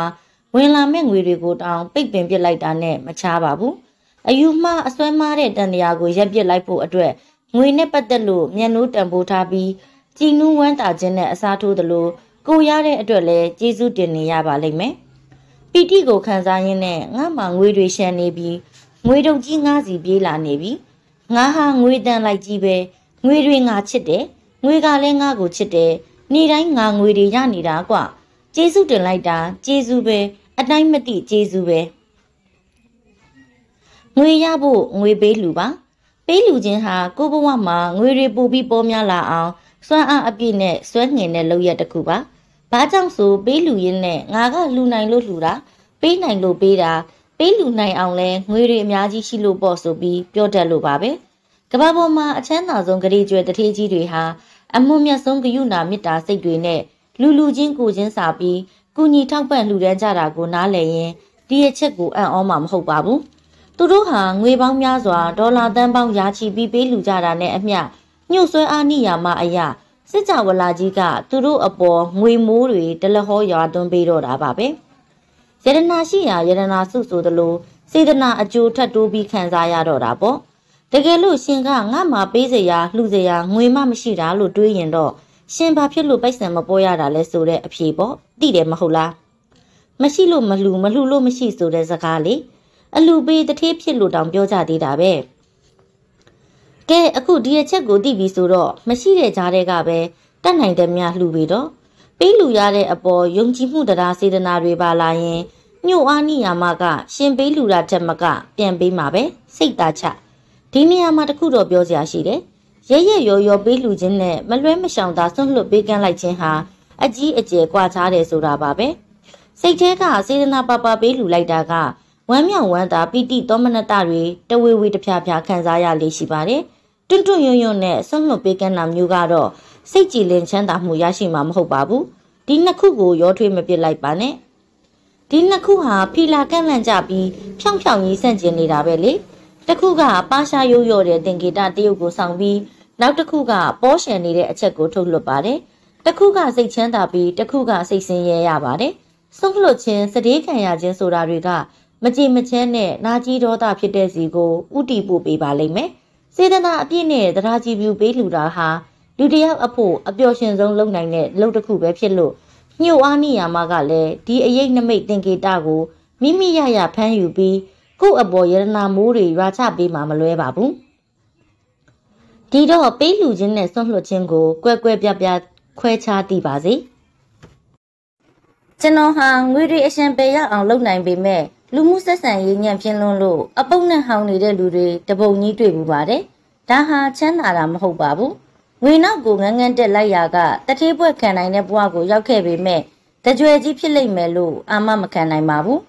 ဝင်လာမဲ့ငွေတွေကိုတောင်ပိတ်ပင်ပစ်လိုက်တာနဲ့မချပါဘူး။အယူမှားအစွဲမှားတဲ့တန်တရားကိုရက်ပစ်လိုက်ဖို့အတွက်ငွေနဲ့ပတ်သက်လို့မျက်နှိုးတံပိုးထားပြီးကြည်နူးဝမ်းသာခြင်းနဲ့အစားထိုးသလိုကိုရတဲ့အတွက်လည်းကျေးဇူးတင်နေရပါလိမ့်မယ်။ပီတိကိုခံစားရင်းနဲ့ငါမှငွေတွေရှမ်းနေပြီးငွေတုံကြီးငါးစီပြေးလာနေပြီ။ ငါဟာငွေတန်လိုက်ကြီးပဲငွေတွေငါချစ်တယ်။ငွေကလည်းငါ့ကိုချစ်တယ်။နေ့တိုင်းငါငွေတွေရနေတာကွ။ကျေးဇူးတင်လိုက်တာကျေးဇူးပဲ။အတိုင်းမသိကျေးဇူးပဲငွေရဖို့ငွေပေးလူပါပေးလူချင်းဟာကိုဘဝမှာငွေတွေပို့ပြီးပေါ်များလာအောင်စွမ်းအားအပြည့်နဲ့စွဲငင်တဲ့လုပ်ရက်တစ်ခုပါဘာကြောင့်ဆိုပေးလူရင်းနဲ့ငါကလူနိုင်လို့လှူတာပေးနိုင်လို့ပေးတာ ပေးလူနိုင်အောင်လဲငွေတွေအများကြီးရှိလို့ပေါ့ဆိုပြီးပြောတတ်လို့ပါပဲကဘာပေါ်မှာအချမ်းသာဆုံးဂရေကျွဲတထေးကြီးတွေဟာအမွန်မြတ်ဆုံးဂယုဏမေတ္တာစိတ်တွေနဲ့လူလူချင်းကိုချင်းစာပြီးကူညီထောက်ပံ့လှူဒန်းကြတာကိုနားလည်ရင်ဒီအချက်ကိုအံ့ဩမှာမဟုတ်ပါဘူး။သူတို့ဟာငွေပေါင်းများစွာဒေါ်လာတန်ပေါင်းရာချီပြီးပေးလှူကြတာနဲ့အမျှညှို့ဆွဲအားနိယာမအရာစစ်ကြဝလာကြီးကသူတို့အပေါ်ငွေမိုးတွေတလဟောရွာသွင်းပေးတော့တာပါပဲ။ ယရနာရှိရာယရနာစုဆိုသလိုစေတနာအကျိုးထပ်တိုးပြီးခံစားရတော့တာပေါ့။တကယ်လို့ရှင်ကငါ့မှာပေးစရာလှူစရာငွေမှမရှိတာလို့တွေးရင်တော့ရှင်ဘာဖြစ်လို့ပိုက်ဆံမပေါ်ရတာလဲဆိုတဲ့အဖြေပေါ့သိတယ်မဟုတ်လားမရှိလို့မလှူမလှူလို့မရှိဆိုတဲ့စကားလေအလူပေးတထေးဖြစ်လို့တောင်ပြောကြသေးတာပဲကဲအခုဒီအချက်ကိုသိပြီဆိုတော့မရှိတဲ့ကြားတဲ့ကပဲတတ်နိုင်တဲ့များလှူပြီတော့ ပေးလူရတဲ့အပေါ်ယုံကြည်မှုတရားစေတနာတွေပါလာရင်ညှို့အားနိယာမက ရှင်ပေးလူတာတက်မက ပြန်ပေးမှာပဲစိတ်သားချဒီနေရာမှာတခုတော့ပြောစရာရှိတယ်ရဲရဲရောရောပေးလူခြင်းနဲ့မလွဲမရှောင်သာဆွန့်လွတ်ပေးကမ်းလိုက်ခြင်းဟာအကြီးအကျယ်ကွာခြားတယ်ဆိုတာပါပဲစိတ်ထဲကစေတနာပပပေးလူလိုက်တာကဝမ်းမြောက်ဝမ်းသာပီတိသောမနတတွေတဝေဝေတဖြားဖြားခံစားရလေးရှိပါတယ်တွန့်တွန့်ယွန်းယွန်းနဲ့ဆွန့်လွတ်ပေးကမ်းတာမျိုးကတော့ စိတ်ကြည်လင်ချမ်းသာမှုရရှိမှာမဟုတ်ပါဘူးဒီနှစ်ခုကိုရောထွေးမပစ်လိုက်ပါနဲ့ဒီနှစ်ခုဟာဖီလာကန့်လန့်ကြပြီးဖြောင်းဖြောင်းကြီးဆန့်ကျင်နေတာပဲလေတစ်ခုကပါရှားရိုးရော်တဲ့သင်္ကေတတရုပ်ကိုဆောင်ပြီးနောက်တစ်ခုကပေါ်ရှန်နေတဲ့အချက်ကိုထုတ်လွှတ်ပါတယ်တစ်ခုကစိတ်ချမ်းသာပြီးတစ်ခုကစိတ်ဆင်းရဲရပါတယ်ဆုံးလွတ်ခြင်းစတေးခံရခြင်းဆိုတာတွေကမကြည်မချမ်းနဲ့နာကြီးဒေါသဖြစ်တဲ့စီကိုဥတီပို့ပေးပါလိမ့်မယ်စေတနာအပြည့်နဲ့တရားကြည်ပြူပေးလှူတာဟာ လူတယောက်အဖို့အပျော်ရှင်ဆုံးလုပ်နိုင်တဲ့လုပ်တစ်ခုပဲဖြစ်လို့ညှို့အားနိယာမကလည်းဒီအရေးနမိတ်သင်္ကေတကိုမိမိရရဖမ်းယူပြီးကို့အပေါ်ယရနာမိုးတွေရွာချပေးမှမလွဲပါဘူးဒီတော့ပေးလှူခြင်းနဲ့ဆွန့်လွတ်ခြင်းကိုကွဲကွဲပြားပြားခွဲခြားသိပါစေကျွန်တော်ဟာငွေတွေအရှင်ပေရအောင်လုပ်နိုင်ပေမဲ့လူမှုဆက်ဆံရေးညံ့ပြင်းလွန်းလို့အပုပ်နဲ့ဟောင်းနေတဲ့လူတွေတပုံကြီးတွေ့မှုပါတယ်ဒါဟာချမ်းသာတာမဟုတ်ပါဘူး ငွေနောက်ကိုငန်းငန်းတက်လိုက်ရာကတထေးပွဲခံနိုင်တဲ့ဘဝကိုရောက်ခဲ့ပေမဲ့တကြွယ်ကြီးဖြစ်လိမ့်မယ်လို့အာမမခံနိုင်ပါဘူး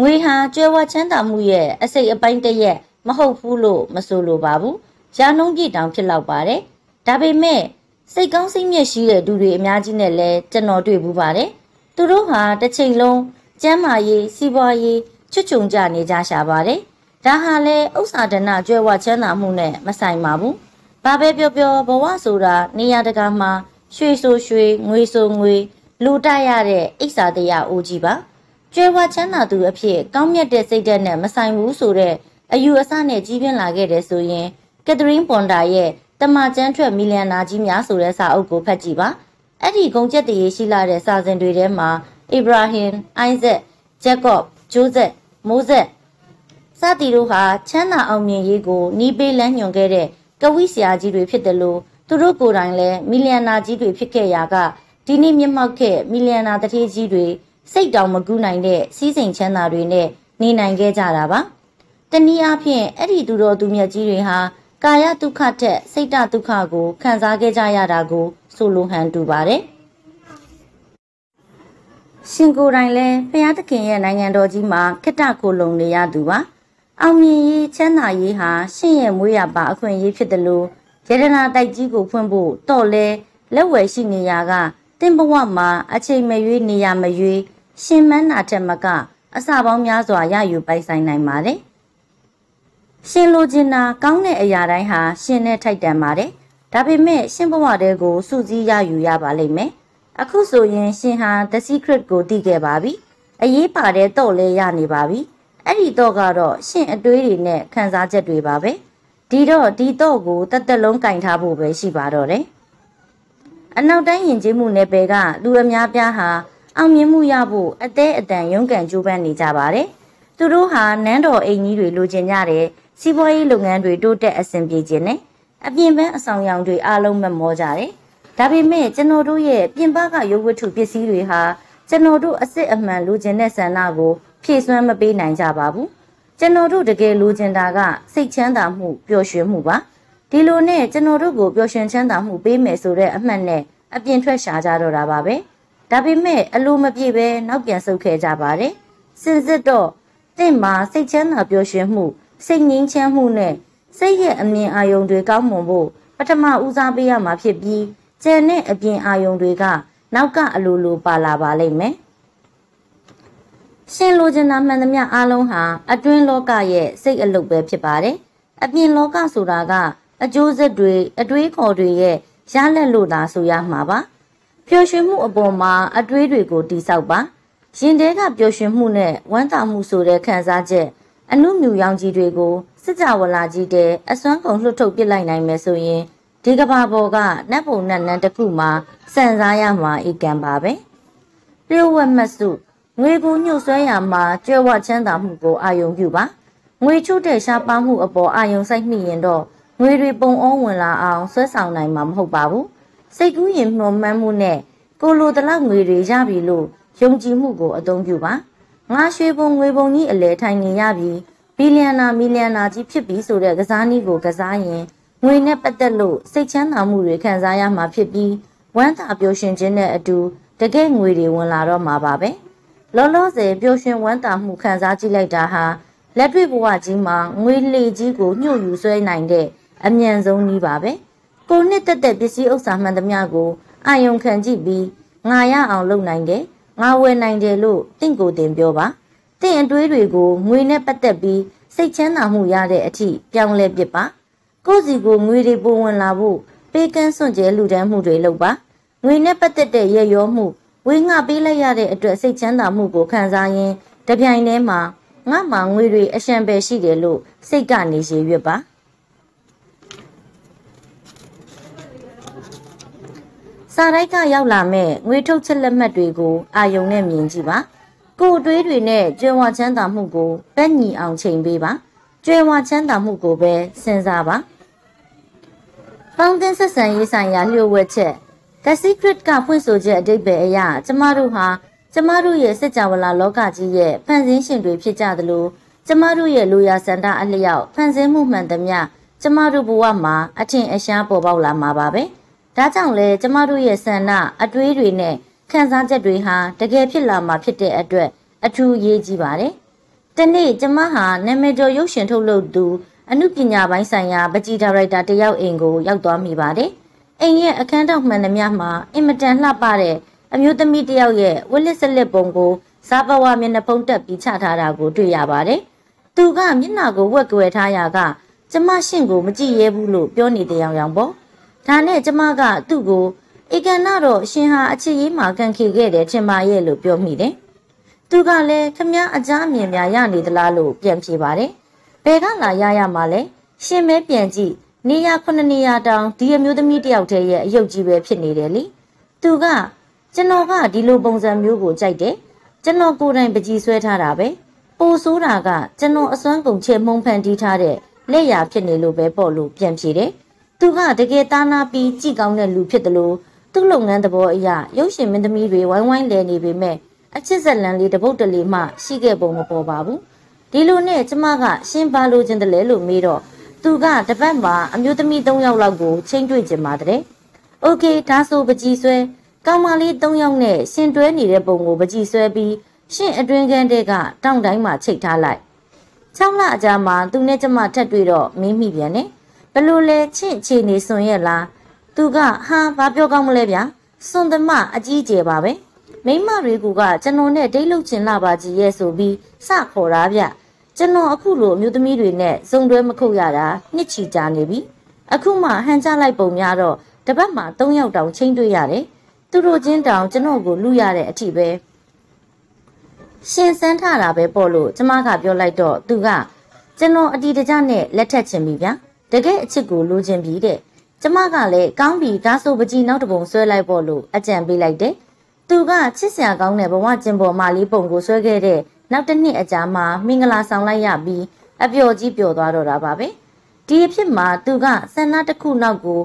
ငွေဟာကျွဲဝချမ်းသာမှုရဲ့အစိတ်အပိုင်းတရက်မဟုတ်ဘူးလို့မဆိုလိုပါဘူးရာနှုံးပြတောင်ဖြစ်လောက်ပါတယ်ဒါပေမဲ့စိတ်ကောင်းစိတ်မြက်ရှိတဲ့သူတွေအများကြီးနဲ့လည်းကျွန်တော်တွေ့ဘူးပါတယ်သူတို့ဟာတစ်ချိန်လုံးကျမ်းမာရေးစီးပွားရေးချွတ်ချုံကြနေကြရှာပါတယ်ဒါဟာလည်းဥစ္စာဒနာကျွဲဝချမ်းသာမှုနဲ့မဆိုင်ပါဘူး ဘာပဲပြောပြောဘဝဆိုတာနေရာတကာမှာရွှေဆိုရွှေငွေဆိုငွေလူတိုက်ရတဲ့အိဆာတရားအိုးကြီးပါကျွဲဝချမ်းသာသူအဖြစ်ကောင်းမြတ်တဲ့စိတ်ဓာတ်နဲ့မဆိုင်ဘူးဆိုတဲ့အယူအဆနဲ့ကြီးပြင်းလာခဲ့တဲ့ဆိုရင်ကက်သရင်းပွန်တာရဲ့တမကျန်းထွက်မီလီယံနာကြီးများဆိုတဲ့စာအုပ်ကိုဖတ်ကြည့်ပါအဲ့ဒီဂုံကျက်တရေရှိလာတဲ့စာစဉ်တွေထဲမှာအစ္စရာဟင်အိုင်ဇက်ဂျက်ကော့ဂျိုးဇက်မိုးဇက်စသည်တို့ဟာချမ်းသာအောင်မြင်ရေးကိုနီးပေးလမ်းညွှန်ခဲ့တဲ့ ကဝိဆရာကြီးတွေဖြစ်တယ်လို့သူတို့ကိုယ်တိုင်လည်းမီလီယံနာကြီးတွေဖြစ်ခဲ့ရာကဒီနေ့မျက်မှောက်ခဲ့မီလီယံနာတထေးကြီးတွေစိတ်တောင်မကူးနိုင်တဲ့စီးစိမ်ချမ်းသာတွေနဲ့နေနိုင်ခဲ့ကြတာပါတနည်းအားဖြင့်အဲ့ဒီသူတော်သူမြတ်ကြီးတွေဟာကာယဒုက္ခထက်စိတ်တဒုက္ခကိုခံစားခဲ့ကြရတာကိုဆိုလိုဟန်တူပါတယ်ရှင်ကိုယ်တိုင်လည်းဖျားသခင်ရဲ့နိုင်ငံတော်ကြီးမှာခိတ္တကိုလုံနေရသူပါ အောင်မြင်ရေးချမ်းသာရေးဟာရှင်ရဲ့မွေးရပါအခွင့်အရေးဖြစ်တယ်လို့ရတနာတိုက်ကြီးကိုဖွင့်ဖို့တော့လဲလက်ဝယ်ရှိနေရကတင်းဘဝမှာအချိန်မရွေးနေရမရွေးရှင်မန်းနာထက်မကအစပေါင်းများစွာရယူပိုင်ဆိုင်နိုင်ပါတယ်ရှင်လိုချင်တာကောင်းတဲ့အရာတိုင်းဟာရှင်နဲ့ထိုက်တန်ပါတယ်ဒါပေမဲ့ရှင်ဘဝတဲကိုစုစည်းရယူရပါလိမ့်မယ်အခုဆိုရင်ရှင်ဟာ The Secret ကိုသိခဲ့ပါပြီအရေးပါတဲ့တော့လဲရနေပါပြီ အဲ့ဒီတော့ကတော့ရှင်အတွေးတွေနဲ့ခံစားချက်တွေပါပဲဒီတော့ဒီတော့ကိုတက်တက်လုံးကင်ထားဖို့ပဲရှိပါတော့တယ်အနောက်တိုင်းယဉ်ကျေးမှုနယ်ပယ်ကလူအများပြားဟာအောင်မြင်မှုရဖို့အသေးအတန်ရုန်းကန်ကြိုးပမ်းနေကြပါတယ်သူတို့ဟာနန်းတော်အိမ်ကြီးတွေလိုချင်ကြတယ်စီးပွားရေးလုပ်ငန်းတွေတိုးတက်အဆင်ပြေခြင်းနဲ့အပြင်ပန်းအဆောင်ရောင်တွေအားလုံးမမောကြတယ်ဒါပေမဲ့ကျွန်တော်တို့ရဲ့ပြင်ပကရုပ်ဝတ္ထုပစ္စည်းတွေဟာကျွန်တော်တို့အစ်စ်အမှန်လိုချင်တဲ့ဆန္ဒကို ဖြည့်စွမ်းမပေးနိုင်ကြပါဘူးကျွန်တော်တို့တကယ်လိုချင်တာကစိတ်ချမ်းသာမှုပျော်ရွှင်မှုပါဒီလိုနဲ့ကျွန်တော်တို့ကိုပျော်ရွှင်ချမ်းသာမှုပေးမယ်ဆိုတဲ့အမှတ်နဲ့အပြင်ထွက်ရှာကြတော့တာပါပဲဒါပေမဲ့အလိုမပြေပဲနောက်ပြန်ဆုတ်ခဲ့ကြပါတယ်စင်စစ်တော့တင့်မှာစိတ်ချမ်းသာပျော်ရွှင်မှုစိတ်ငြိမ်းချမ်းမှုနဲ့စိတ်ရဲ့အမြင်အာရုံတွေကောင်းမွန်ဖို့ပထမဦးစားပေးရမှာဖြစ်ပြီးကျန်တဲ့အပြင်အာယုံတွေက နောက်ကအလိုလိုပါလာပါလိမ့်မယ် ရှင်လိုချင်တာမှန်သမျှအားလုံးဟာအတွင်းလောကရဲ့စိတ်အလုပ်ပဲဖြစ်ပါတယ်အပြင်လောကဆိုတာကအကျိုးဆက်တွေအတွေးခေါ်တွေရဲ့ရလက်လို့သာဆိုရမှာပါပျော်ရွှင်မှုအပေါ်မှာအတွေးတွေကိုတိဆောက်ပါရင်ထဲကပျော်ရွှင်မှုနဲ့ဝမ်းသာမှုဆိုတဲ့ခံစားချက်အနုမြူရောင်ကြီးတွေကိုစစ်ကြဝဠာကြီးတဲ့အစွမ်းကုန်လှုပ်ထုတ်ပစ်လိုက်နိုင်မယ်ဆိုရင်ဒီကဘာပေါ်ကနတ်ပုံနတ်နန်းတစ်ခုမှာစံစားရမှာဧကံပါပဲလျှို့ဝှက်မစု ငွေကိုညှို့ဆွဲရမှာကျွဲဝချမ်းသာမှုကိုအာယုံပြုပါငွေချုပ်တဲ့ရှားပါမှုအပေါ်အာယုံစိုက်မိရင်တော့ငွေတွေပုံအောဝင်လာအောင်ဆွဲဆောင်နိုင်မှာမဟုတ်ပါဘူးစိတ်ကူးရင်နှောမှန်းမှုနဲ့ကိုလိုတလောက်ငွေတွေရပြီလို့ယုံကြည်မှုကိုအသုံးပြုပါငါရွှေပုံငွေပုံကြီးအလဲထိုင်နေရပြီဘီလီယံနာမီလီယံနာကြီးဖြစ်ပြီဆိုတဲ့ကစားနည်းကိုကစားရင်ငွေနဲ့ပတ်သက်လို့စိတ်ချမ်းသာမှုတွေခံစားရမှာဖြစ်ပြီးဝမ်းသာပျော်ရွှင်ခြင်းနဲ့အတူတကယ်ငွေတွေဝင်လာတော့မှာပါပဲ လောလောဆယ်ပျော်ရွှင်ဝမ်းသာမှုခံစားကြည့်လိုက်တာဟာလက်တွေ့ဘဝကြီးမှာငွေလေကြီးကိုညှို့ယူဆွဲနိုင်တဲ့အမြန်ဆုံးနည်းပါပဲကိုနှစ်တက်တဲ့ပစ္စည်းဥစ္စာမှန်သမျှကိုအာယုံခံကြည့်ပြီးငါရအောင်လုပ်နိုင်တယ်ငါဝယ်နိုင်တယ်လို့တင့်ကိုယ်တင်ပြောပါတင့်အတွေးတွေကိုငွေနဲ့ပတ်သက်ပြီးစိတ်ချမ်းသာမှုရတဲ့အထိပြောင်းလဲပစ်ပါကိုယ့်စီကိုငွေတွေပိုဝင်လာဖို့ပေးကမ်းစွန့်ကြဲလူတန်းမှုတွေလုပ်ပါငွေနဲ့ပတ်သက်တဲ့ရရောမှု ဝေငှပေးလိုက်ရတဲ့အတွက်စိတ်ချမ်းသာမှုကိုခံစားရင်းတပြိုင်တည်းမှာငါ့မှာငွေတွေအရှံပဲရှိတယ်လို့စိတ်ကနေရေရွက်ပါစာတိုက်ကရောက်လာမဲ့ငွေထုတ်ချက်လက်မှတ်တွေကိုအာယုံနဲ့မြင်ကြည့်ပါကိုအတွေးတွေနဲ့ကြွယ်ဝချမ်းသာမှုကိုပက်ညီအောင်ချိန်ပေးပါကြွယ်ဝချမ်းသာမှုကိုပဲစဉ်းစားပါပေါင်းသင်းဆက်ဆံရေးဆိုင်ရာလျှို့ဝှက်ချက် The Secret ကဖွင့်ဆိုချက်အတိတ်ပဲအရာကျမတို့ဟာကျမတို့ရဲ့စစ်ကြဝဠာလောကကြီးရဲ့ဖန်ဆင်းရှင်တွေဖြစ်ကြသလိုကျမတို့ရဲ့လူရစန္ဒအလျောက်ဖန်ဆင်းမှုမှန်သမျှကျမတို့ဘဝမှာအထင်အရှားပေါ်ပေါက်လာမှာပါပဲဒါကြောင့်လဲကျမတို့ရဲ့ဆန္ဒအတွေးတွေနဲ့ခံစားချက်တွေဟာတကယ်ဖြစ်လာမှာဖြစ်တဲ့အတွက်အထူးရေးကြီးပါတယ်။တနေ့ကျမဟာနာမည်ကျော်ရုပ်ရှင်ထုတ်လုပ်သူအမှုပညာပိုင်းဆိုင်ရာပကြီးဒါရိုက်တာတယောက်အိမ်ကိုရောက်သွားမိပါတယ်။ အိမ်ရဲ့အခန်းတောက်မှန်သမျှမှာအင်မတန်လှပတဲ့အမျိုးသမီးတယောက်ရဲ့ဝက်လက်စလက်ပုံကိုစားပဝါမျက်နှာဖုံးတက်ပြီးချထားတာကိုတွေ့ရပါတယ်။သူကမျက်နှာကိုဝက်ကွယ်ထားရာကကျမရှင့်ကိုမကြည့်ရဲဘူးလို့ပြောနေတဲ့ရောင်ရောင်ပေါ့။ဒါနဲ့ကျမကသူ့ကိုဧကန်နာတော့ရှင်ဟာအချစ်ရေးမှာကန်ခေခဲ့တယ်ထင်ပါရဲ့လို့ပြောမိတယ်။သူကလည်းခမည်းအကြမ်းမြင်များရနေသလားလို့ပြန်ဖြေပါတယ်။ဘယ်ကလာရရမှာလဲ။ရှင်မဲပြန်ကြည့် နေရခုနှစ်နေရတောင်ဒီအမျိုးသမီးတယောက်တည်းရဲ့အယုတ်ကြီးပဲဖြစ်နေတယ်လေ။သူကကျွန်တော်ကဒီလိုပုံစံမျိုးကိုကြိုက်တယ်။ကျွန်တော်ကိုယ်တိုင်ပကြီးဆွဲထားတာပဲ။ပိုဆိုးတာကကျွန်တော်အစွမ်းကုန်ချေမှုန်းဖန်တီးထားတဲ့လက်ရဖြစ်နေလို့ပဲပေါ့လို့ပြန်ဖြေတယ်။သူကတကယ်သားနာပြီးကြည်ကောင်းတဲ့လူဖြစ်တယ်လို့သူ့လုပ်ငန်းသဘောအရရုပ်ရှင်မင်းသမီးတွေဝိုင်းဝိုင်းလဲနေပေမဲ့အချစ်ဇက်လန်လေးတပုတ်တလေမှရှိခဲ့ပုံမပေါ်ပါဘူးဒီလိုနဲ့ကျမကရှင်းပါလို့ခြင်းတလဲလို့မေးတော့ သူကတပတ်မှာအမျိုးသမီး၃ယောက်လောက်ကိုချင်းတွေ့ကျင်ပါတဲ့။ Okay ဒါဆိုပကြီးဆွဲကောင်မလေး၃ယောက်နဲ့ရှင်တွဲနေတဲ့ပုံကိုပကြီးဆွဲပြီးရှင့်အတွင်ခန်းတဲကတောင်တိုင်းမှာချိတ်ထားလိုက်။၆လအကြာမှာသူနဲ့ကျမထပ်တွေ့တော့မင်းမိပြန်နေ။ဘလို့လဲချင့်ချေနေစွန်ရဲ့လား။သူကဟာဘာပြောကောင်းမလဲဗျာ။စွန်သမအကြီးကျယ်ပါပဲ။မိမတွေကကျွန်တော်နဲ့ဒိတ်လုတ်ချင်လာပါကြီးရဲ့ဆိုပြီးစခေါ်တာဗျ။ ကျွန်တော်အခုလိုအမျိုးသမီးတွေနဲ့စုံတွဲမခုတ်ရတာနှစ်ချီကြာနေပြီအခုမှဟန်ချလိုက်ပုံများတော့တပတ်မှ၃ယောက်တောင်ချင်းတွေ့ရတယ်သူတို့ချင်းတောင်ကျွန်တော်ကိုလူရတဲ့အထိပဲရှင်စန်းထတာပဲပေါ့လို့ကျမကပြောလိုက်တော့သူကကျွန်တော်အတီတကြနဲ့လက်ထက်ချင်ပြီဗျာတကယ်အချစ်ကိုလိုချင်ပြီတဲ့ကျမကလည်းကောင်းပြီဒါဆိုပကြီးနောက်တပုံဆွဲလိုက်ပေါ့လို့အကြံပေးလိုက်တယ်။သူကချစ်စရာကောင်းတဲ့ဘဝကျင်ပေါ်မာလေးပုံကိုဆွဲခဲ့တဲ့ နောက်တစ်နှစ်အကြာမှာမင်္ဂလာဆောင်လိုက်ရပြီးအပျော်ကြီးပျော်သွားတော့တာပါပဲ။ဒီအဖြစ်မှာသူကဆန္ဒတစ်ခုနောက်ကို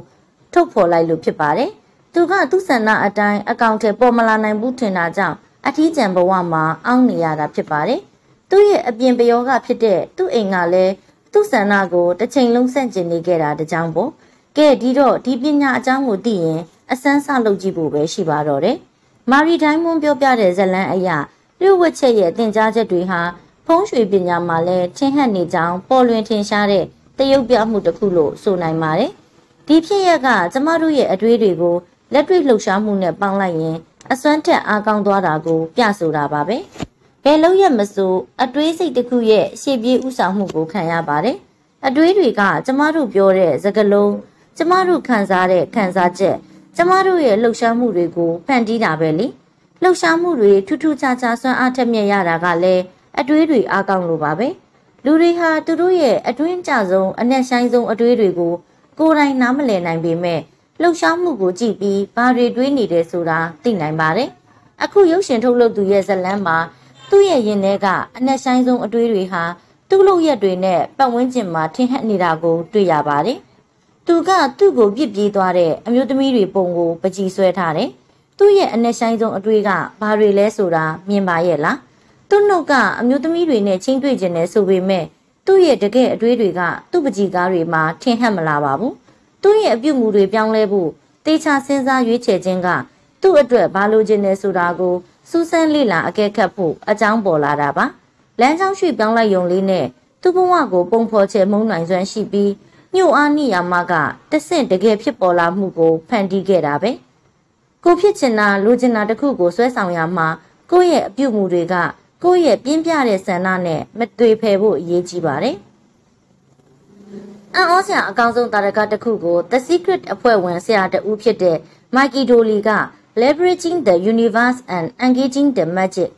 ထုတ်ဖော်လိုက်လို့ဖြစ်ပါတယ်။သူကသူ့ဆန္ဒအတိုင်းအကောင့်ထဲပေါ်မလာနိုင်ဘူးထင်တာကြောင့်အထီးကျန်ဘဝမှာအောင်းနေရတာဖြစ်ပါတယ်။သူ့ရဲ့အပြင်ပယောဂဖြစ်တဲ့သူ့အိမ်ကလည်းသူ့ဆန္ဒကိုတစ်ချိန်လုံးဆန့်ကျင်နေခဲ့တာတကြောင်ပေါ့။ကဲဒီတော့ဒီပညာအကြောင်းကိုသိရင်အစမ်းစလုပ်ကြည့်ဖို့ပဲရှိပါတော့တယ်။မာရီတိုင်းမွန်းပြောပြတဲ့ဇလန်းအရာ လျှို့ဝှက်ချက်ရဲ့တင် जा ချက်တွေဟာဖုံးရွှေပညာမှာလည်းထင်ဟပ်နေကြောင်းပေါ်လွင်ထင်ရှားတဲ့တရုပ်ပြမှုတစ်ခုလို့ဆိုနိုင်ပါတယ်။ဒီဖြစ်ရက်ကကျမတို့ရဲ့အတွေးတွေကိုလက်တွေ့လှုပ်ရှားမှုနဲ့ပေါင်းလိုက်ရင်အစွမ်းထက်အားကောင်းသွားတာကိုပြဆိုတာပါပဲ။ဘယ်လို့ရမစို့အတွေးစိတ်တစ်ခုရဲ့ရှေ့ပြေးဥဆောင်မှုကိုခံရပါတယ်။အတွေးတွေကကျမတို့ပြောတဲ့စကားလုံးကျမတို့ခံစားတဲ့ခံစားချက်ကျမတို့ရဲ့လှုပ်ရှားမှုတွေကိုဖန်တီးတာပဲလေ လှုပ်ရှားမှုတွေထူးထူးခြားခြားစွမ်းအားထက်မြက်ရတာကလည်းအတွေးတွေအားကောင်းလို့ပါပဲလူတွေဟာသူတို့ရဲ့အတွင်းကြဆုံးအနက်ဆိုင်ဆုံးအတွေးတွေကိုကိုယ်တိုင်နားမလည်နိုင်ပေမဲ့လှုပ်ရှားမှုကိုကြည့်ပြီးဘာတွေတွေးနေတယ်ဆိုတာသိနိုင်ပါတယ်အခုရုပ်ရှင်ထုတ်လုပ်သူရဲ့ဇလန်းမှာသူ့ရဲ့ရင်ထဲကအနက်ဆိုင်ဆုံးအတွေးတွေဟာသူ့လုပ်ရက်တွေနဲ့ပတ်ဝန်းကျင်မှာထင်ဟပ်နေတာကိုတွေ့ရပါတယ်သူကသူ့ကိုပြစ်ပြေးသွားတဲ့အမျိုးသမီးတွေပုံကိုပကြည်ဆွဲထားတယ်။ သူ့ရဲ့အနှက်ဆိုင်ဆုံးအတွေ့ကဘာတွေလဲဆိုတာမြင်ပါရဲ့လား။သူ့နှုတ်ကအမျိုးသမီးတွေနဲ့ချင်းတွေ့ကျင်တယ်ဆိုပေမဲ့သူ့ရဲ့တကယ်အတွေ့တွေကသူ့ပကြည်ကားတွေမှာထင်ဟပ်မလာပါဘူး။သူ့ရဲ့အပြုတ်မှုတွေပြောင်းလဲဖို့တေချာစဉ်းစားရွေးချယ်ခြင်းကသူ့အတွက်ဘာလို့ခြင်းလဲဆိုတာကိုစူးစမ်းလေ့လာအကဲခတ်ဖို့အကြောင်းပေါ်လာတာပါ။လမ်းကြောင်းရွှေ့ပြောင်းလိုက်ယုံလေးနဲ့သူ့ဘဝကိုပုံဖော်ချေမှုန်းနိုင်စွမ်းရှိပြီးညှို့အားနိယာမကတဆင့်တကယ်ဖြစ်ပေါ်လာမှုကိုဖန်တီးခဲ့တာပဲ ကိုဖြစ်ချင်တာလိုချင်တာတခုကိုဆွဲဆောင်ရမှာကိုယ့်ရဲ့အပြုတ်မှုတွေကကိုယ့်ရဲ့ပြင်းပြတဲ့ဆန္ဒနဲ့မတွေ့ဖယ်ဖို့အရေးကြီးပါတယ်အံ့ဩစရာအကောင်းဆုံးတာရကတစ်ခုကို The Secret အဖွဲ့ဝင်ဆရာတဦးဖြစ်တဲ့ Mikey Dolly က Leveraging the Universe and Engaging the Magic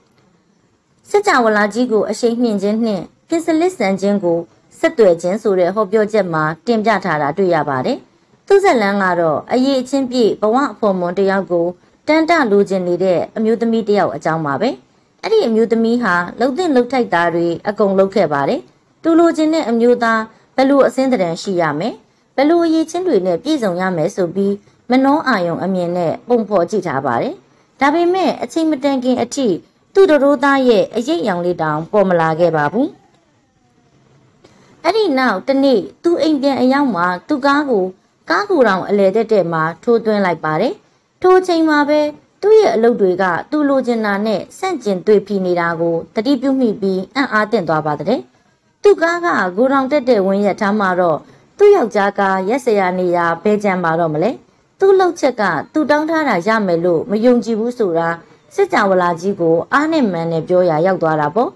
စကြဝဠာကြီးကိုအရှိန်မြင့်ခြင်းနှင့်ပြင်စလစ်ဆန်ခြင်းကိုဆက်သွယ်ခြင်းဆိုတဲ့ဟောပြောချက်မှာတင်ပြထားတာတွေ့ရပါတယ်။ သူ့ဇက်လန်းကတော့အရေးအချင်းပြည့်ဘဝအဖို့မွန်တယောက်ကိုတန်တလိုချင်နေတဲ့အမျိုးသမီးတယောက်အကြောင်းပါပဲအဲ့ဒီအမျိုးသမီးဟာလှုပ်တဲ့လှုပ်ထိုက်သားတွေအကုန်လှုပ်ခဲ့ပါတယ်သူလိုချင်တဲ့အမျိုးသားဘယ်လိုအစင်းတရံရှိရမယ်ဘယ်လိုအရေးချင်းတွေနဲ့ပြည့်စုံရမယ်ဆိုပြီးမနှောအာယုံအမြင်နဲ့ပုံဖော်ကြည့်ထားပါတယ်ဒါပေမဲ့အချိန်မတန်ခင်အထိသူ့တို့သားရဲ့အရေးရောင်လေးတောင်ပေါ်မလာခဲ့ပါဘူးအဲ့ဒီနောက်တနေ့သူအိမ်ပြန်အရောက်မှာသူ့ကားကို ကားကူတောင်အလဲတက်တဲ့မှာထိုးသွင်းလိုက်ပါတယ်ထိုးချိန်မှာပဲသူ့ရဲ့အလုပ်တွေကသူ့လိုချင်တာနဲ့ဆန့်ကျင်တွေ့ပြီးနေတာကိုတတိပြုမိပြီးအံ့အားသင့်သွားပါတဲ့သူ့ကားကဂိုတောင်တက်တဲ့ဝင်းရက်ထားမှာတော့သူ့ယောက်ျားကရက်စရာနေရဘဲကြံပါတော့မလဲသူ့လောက်ချက်ကသူတောင်းထားတာရမယ်လို့မယုံကြည်ဘူးဆိုတာစစ်ကြောဝလာကြီးကိုအားနဲ့မှန်နဲ့ပြောရရောက်သွားတာပေါ့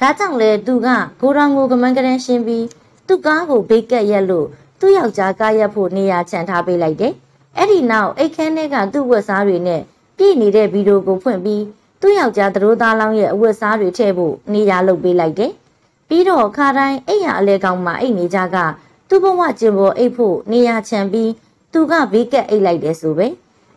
ဒါကြောင့်လေသူကဂိုတောင်ကိုကမန်းကရန်ရှင်းပြီးသူ့ကားကိုဘေးကက်ရက်လို့ သူ့ယောက်ျားကားရက်ဖို့နေရာချန်ထားပေးလိုက်တယ်အဲ့ဒီနောက်အိတ်ခမ်းထဲကသူ့ဝက်စားတွေနဲ့ပြည့်နေတဲ့ဗီဒီယိုကိုဖွင့်ပြီးသူ့ယောက်ျားသတို့သားလောင်းရဲ့အဝတ်စားတွေထည့်ဖို့နေရာလုပ်ပေးလိုက်တယ်ပြီးတော့ခါတိုင်းအိယာအလဲကောင်မှာအိတ်နေကြကသူ့ဘဝကျင်ပေါ်အိတ်ဖို့နေရာချန်ပြီးသူကဘေးကက်အိတ်လိုက်တယ်ဆိုပဲ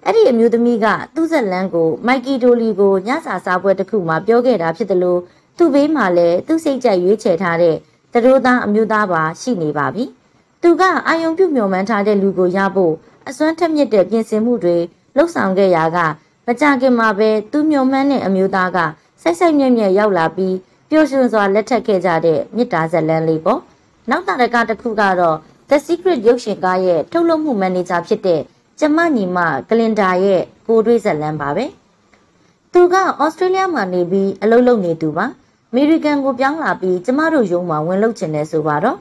အဲ့ဒီအမျိုးသမီးကသူ့ဇက်လန်းကိုမိုက်ကီဒိုလီကိုညစာစားပွဲတစ်ခုမှာပြောခဲ့တာဖြစ်တယ်လို့သူ့ဘေးမှာလည်းသူ့စိတ်ကြိုက်ရွေးချယ်ထားတဲ့သတို့သားအမျိုးသားပါရှိနေပါပြီ သူကအာယုံပြုမျှော်မှန်းထားတဲ့လူကိုရဖို့အစွမ်းထက်မြက်တဲ့ပြင်ဆင်မှုတွေလှုပ်ဆောင်ခဲ့ရာကမကြခင်မှာပဲသူမျှော်မှန်းတဲ့အမျိုးသားကစိတ်စိတ်မြက်မြက်ရောက်လာပြီးပျော်ရွှင်စွာလက်ထပ်ခဲ့ကြတဲ့မြစ်တာဇက်လန်းလေးပေါ့နောက်တာတကတစ်ခုကတော့ The Secret ရုပ်ရှင်ကားရဲ့ထုတ်လုပ်မှုမန်နေဂျာဖြစ်တဲ့ကျမညီမကလင်ဒါရဲ့ကိုတွေးဇက်လန်းပါပဲသူကဩစတြေးလျမှာနေပြီးအလုပ်လုပ်နေသူပါအမေရိကန်ကိုပြောင်းလာပြီးကျမတို့ရုံးမှာဝင်လုပ်ချင်တယ်ဆိုပါတော့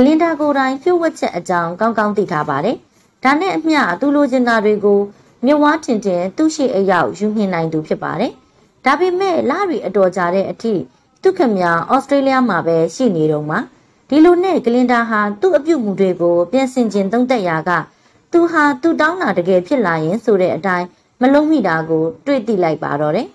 ဂလင်ဒါကိုတိုင်းဖြို့ဝက်ချက်အကြောင်းကောင်းကောင်းသိထားပါတယ်ဒါနဲ့အမျှသူလိုချင်တာတွေကိုမြဝါထင်တင်သူ့ရှိအရောက်ယူနှင်နိုင်သူဖြစ်ပါတယ်ဒါပေမဲ့လရီအတော်ကြာတဲ့အထိသူခမညာဩစတြေးလျမှာပဲရှိနေတော့မှာဒီလိုနဲ့ဂလင်ဒါဟာသူ့အပြုတ်မှုတွေကိုပြင်ဆင်ခြင်းသုံးသက်ရာကသူဟာသူတောင်းတာတကယ်ဖြစ်လာရင်ဆိုတဲ့အတိုင်းမလုံးမိတာကို တွေ့သိလိုက်ပါတော့တယ်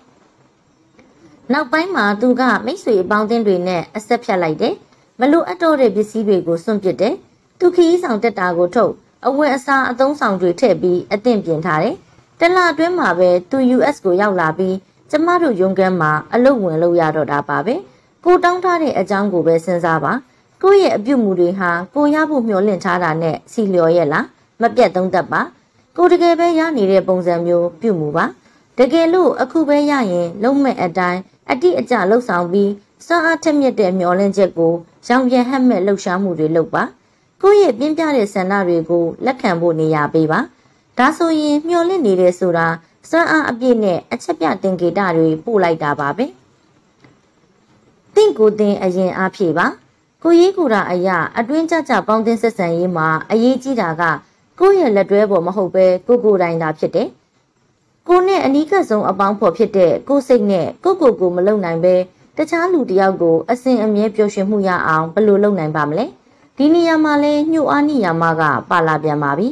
နောက်ပိုင်းမှာသူကမိတ်ဆွေအပေါင်းအသင်းတွေနဲ့အဆက်ဖြတ်လိုက်တယ် မလိုအပ်တော့တဲ့ပစ္စည်းတွေကိုစွန့်ပစ်တယ်သူခီးဆောင်တက်တာကိုထုတ်အဝတ်အစားအသုံးဆောင်တွေထည့်ပြီးအသင့်ပြင်ထားတယ်တလအတွင်းမှာပဲသူ US ကိုရောက်လာပြီးကျမတို့ရုံးခန်းမှာအလုပ်ဝင်လုပ်ရတော့တာပါပဲကိုတောင်းထားတဲ့အကြောင်းကိုပဲစဉ်းစားပါကိုယ့်ရဲ့အပြုတ်မှုတွေဟာကိုရဖို့မျှော်လင့်ထားတာနဲ့စီလျော်ရဲ့လားမပြတ်သုံးသက်ပါကိုတကယ်ပဲရနေတဲ့ပုံစံမျိုးပြုမှုပါတကယ်လို့အခုပဲရရင် လုံးမဲ့အတိုင်းအတိအကျလှုပ်ဆောင်ပြီးစွမ်းအားထက်မြက်တဲ့မျောလင့်ချက်ကို ရောင်ပြန်ဟက်မဲ့လှုပ်ရှားမှုတွေလုပ်ပါကိုယ့်ရဲ့ပြင်းပြတဲ့ဆန္ဒတွေကိုလက်ခံဖို့နေရာပေးပါဒါဆိုရင်မျောလင့်နေတယ်ဆိုတာစွမ်းအားအပြည့်နဲ့အချက်ပြတင်ကေတတွေပို့လိုက်တာပါပဲတင့်ကိုတင်အရင်အားဖြည့်ပါကိုရေးကူတာအရာအတွင်းကြကြပေါင်းတင်ဆက်ဆံရေးမှာအရေးကြီးတာကကိုယ့်ရဲ့လက်တွဲပေါ်မဟုတ်ပဲကိုကိုယ်တိုင်သာဖြစ်တယ်ကိုနဲ့အနီးကပ်ဆုံးအပေါင်းဖော်ဖြစ်တဲ့ကိုစိတ်နဲ့ကိုကိုကိုမလုံနိုင်ပဲ တခြားလူတယောက်ကိုအစဉ်အမြဲပျော်ရွှင်မှုရအောင်ဘယ်လိုလုပ်နိုင်ပါမလဲဒီနေရာမှာလဲညှို့အားနိယာမကပါလာပြန်ပါပြီ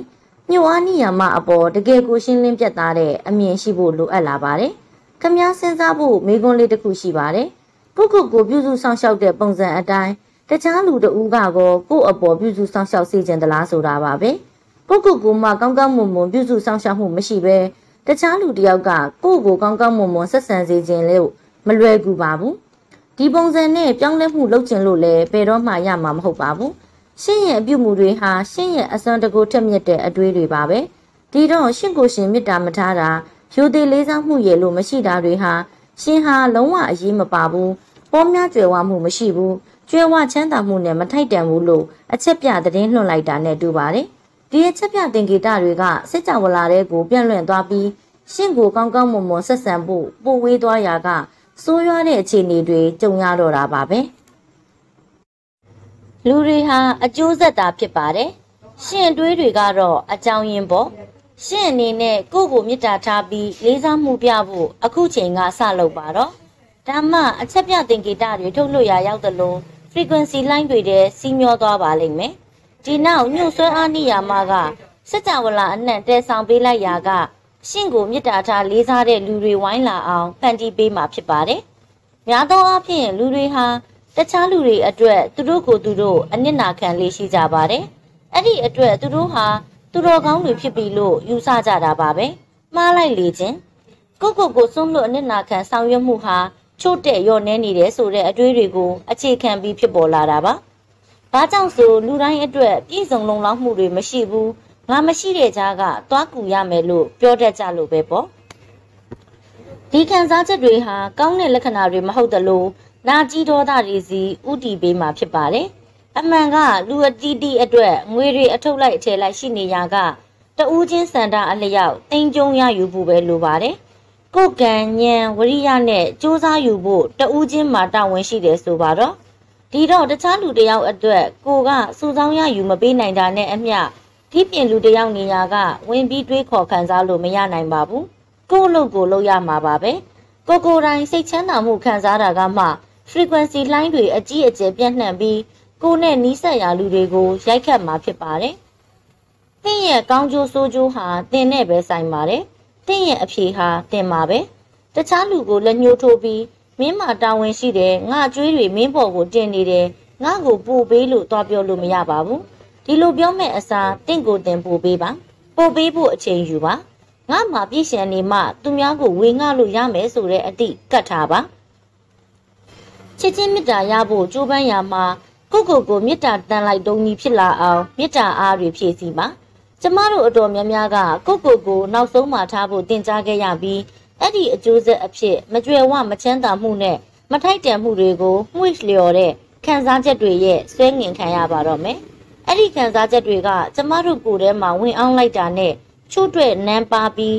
ညှို့အားနိယာမအပေါ်တကယ်ကိုရှင်းလင်းပြတ်သားတဲ့အမြင်ရှိဖို့လိုအပ်လာပါတယ်ခမားစဉ်းစားဖို့မိကွန်းလေးတစ်ခုရှိပါတယ်ကိုကိုကိုပြုစုဆောင်ရှောက်တဲ့ပုံစံအတိုင်းတခြားလူတဦးကကောကို့အပေါ်ပြုစုဆောင်ရှောက်စေခြင်းတလားဆိုတာပါပဲကိုကိုကိုမှကောင်းကောင်းမွန်မွန်ပြုစုဆောင်ရှောက်မှုမရှိဘဲတခြားလူတယောက်ကကိုယ့်ကိုကောင်းကောင်းမွန်မွန်ဆက်ဆံစေခြင်းလို့မလွယ်ကူပါဘူး ဒီပုံစံနဲ့ပြောင်းလဲမှုလုပ်ချင်လို့လည်းဘယ်တော့မှရမှာမဟုတ်ပါဘူးရှင့်ရဲ့အပြုမှုတွေဟာရှင့်ရဲ့အစွမ်းတကူထက်မြက်တဲ့အတွေးတွေပါပဲဒီတော့ရှင့်ကိုရှင်မေတ္တာမထားတာယူသေးလေးစားမှုရဲ့လို့မရှိတာတွေဟာရှင်ဟာလုံးဝအရေးမပါဘူးပေါ်များကြွယ်ဝမှုမရှိဘူးကြွယ်ဝချမ်းသာမှုနဲ့မထိုက်တန်ဘူးလို့အချက်ပြသတင်းလွှင့်လိုက်တာနဲ့တူပါတယ်ဒီအချက်ပြသင်္ကေတတွေကစစ်ကြောဝလာတဲ့ကိုပြန့်လွင့်သွားပြီးရှင့်ကိုကောင်းကောင်းမွန်မွန်ဆက်ဆံဖို့ပို့ဝေးသွားရာက စိုးရွားတဲ့အခြေအနေတွေကြုံရတော့တာပါပဲလူတွေဟာအကျိုးဆက်တာဖြစ်ပါတယ်ရှင်တွေးတွေကတော့အကြောင်းရင်းပေါ့ရှင်အနေနဲ့ကိုယ့်ကိုမေတ္တာထားပြီးလေးစားမှုပြဖို့အခုချိန်ကစလုပ်ပါတော့ဒါမှအချက်ပြသင်္ကေတတွေထုတ်လွှတ်ရရောက်သလို frequency line တွေတဲ့စီးမျောသွားပါလိမ့်မယ်ဒီနောက်ညှို့ဆွဲအားနိယာမကစကြဝဠာအနှံ့တဲဆောင်ပေးလိုက်ရာက ရှင့်ကိုမေတ္တာထားလေးစားတဲ့လူတွေဝိုင်းလာအောင်ဖန်တီးပေးမှာဖြစ်ပါတယ်။များသောအားဖြင့်လူတွေဟာတခြားလူတွေအတွက်သူတို့ကိုသူတို့အနစ်နာခံလေးရှိကြပါတယ်။အဲ့ဒီအတွက်သူတို့ဟာသူတော်ကောင်းတွေဖြစ်ပြီလို့ယူဆကြတာပါပဲမှားလိုက်လေခြင်းကိုကိုကိုစွန့်လွတ်အနစ်နာခံဆောင်ရွက်မှုဟာချို့တဲ့ရော့နေနေတယ်ဆိုတဲ့အတွေးတွေကိုအခြေခံပြီးဖြစ်ပေါ်လာတာပါ။ဘာကြောင့်ဆိုလူတိုင်းအတွက်ပြည့်စုံလုံလောက်မှုတွေမရှိဘူး။ ငါမရှိတဲ့ကြားကသွားကူရမယ်လို့ပြောတတ်ကြလို့ပဲပေါ့။ဒီခံစားချက်တွေဟာကောင်းတဲ့လက္ခဏာတွေမဟုတ်သလိုနာကြီးဒေါသတွေစီဥတီပေးမှာဖြစ်ပါတယ်။အမှန်ကလူအတီးတီးအတွက်ငွေတွေအထုတ်လိုက်အထည်လိုက်ရှိနေရကတဦးချင်းစန္ဒအလျောက်တင်ကြုံရယူဖို့ပဲလိုပါတယ်။ကိုကံဉဏ်ဝရိယနဲ့စူးစမ်းယူဖို့တဦးချင်းမှာတာဝန်ရှိတယ်ဆိုပါတော့ဒီတော့တခြားလူတယောက်အတွက်ကိုကစူဆောင်းရယူမပေးနိုင်တာနဲ့အမျှ ဒီပြင်လူတယောက်နေရာကဝင်ပြီးတွေးခေါ်ခံစားလို့မရနိုင်ပါဘူးကို့လို့ကိုလုပ်ရမှာပါပဲကိုကိုယ်တိုင်စိတ်ချမ်းသာမှုခံစားတာကမှ frequency လှိုင်းတွေအကြီးအကျယ်ပြန့်နှံ့ပြီးကိုနဲ့နီးစပ်ရာလူတွေကိုရိုက်ခတ်မှာဖြစ်ပါတယ်။သင်ရဲ့ကောင်းကျိုးဆိုးကျိုးဟာသင်နဲ့ပဲဆိုင်ပါတယ်တင့်ရဲ့အဖြေဟာတင်ပါပဲတခြားလူကိုလက်ညှိုးထိုးပြီးမင်းမှာတာဝန်ရှိတယ်ငါကြွေးတွေမင်းပေါ်ကိုတင်နေတယ်ငါ့ကိုပို့ပေးလို့သွားပြောလို့မရပါဘူး ဒီလိုပြောမဲ့အစားတင့်ကိုတင်ပို့ပေးပါပို့ပေးဖို့အချိန်ယူပါငါမှာပြည့်ရှင်နေမှသူများကိုဝေငှလို့ရမယ်ဆိုတဲ့အတိကတ်ထားပါချစ်ချင်းမေတ္တာရဖို့ကြိုးပမ်းရမှာကိုကိုကိုမေတ္တာတန်လိုက်တုံးကြီးဖြစ်လာအောင်မေတ္တာအားတွေဖြည့်ဆည်းပါကျမတို့အတော်များများကကိုကိုကိုနောက်ဆုံးမှထားဖို့တင် जा ခဲ့ရပြီးအဲ့ဒီအကျိုးဆက်အဖြစ်မကြွယ်ဝမချမ်းသာမှုနဲ့မထိုက်တန်မှုတွေကိုမှုလျော်တဲ့ခံစားချက်တွေရဲ့ဆွဲငင်ခံရပါတော့မယ်။ အဲ့ဒီခံစားချက်တွေကကျမတို့ကိုယ်ထဲမှာဝင်အောင်လိုက်တာနဲ့ချို့တွဲနန်းပါပြီး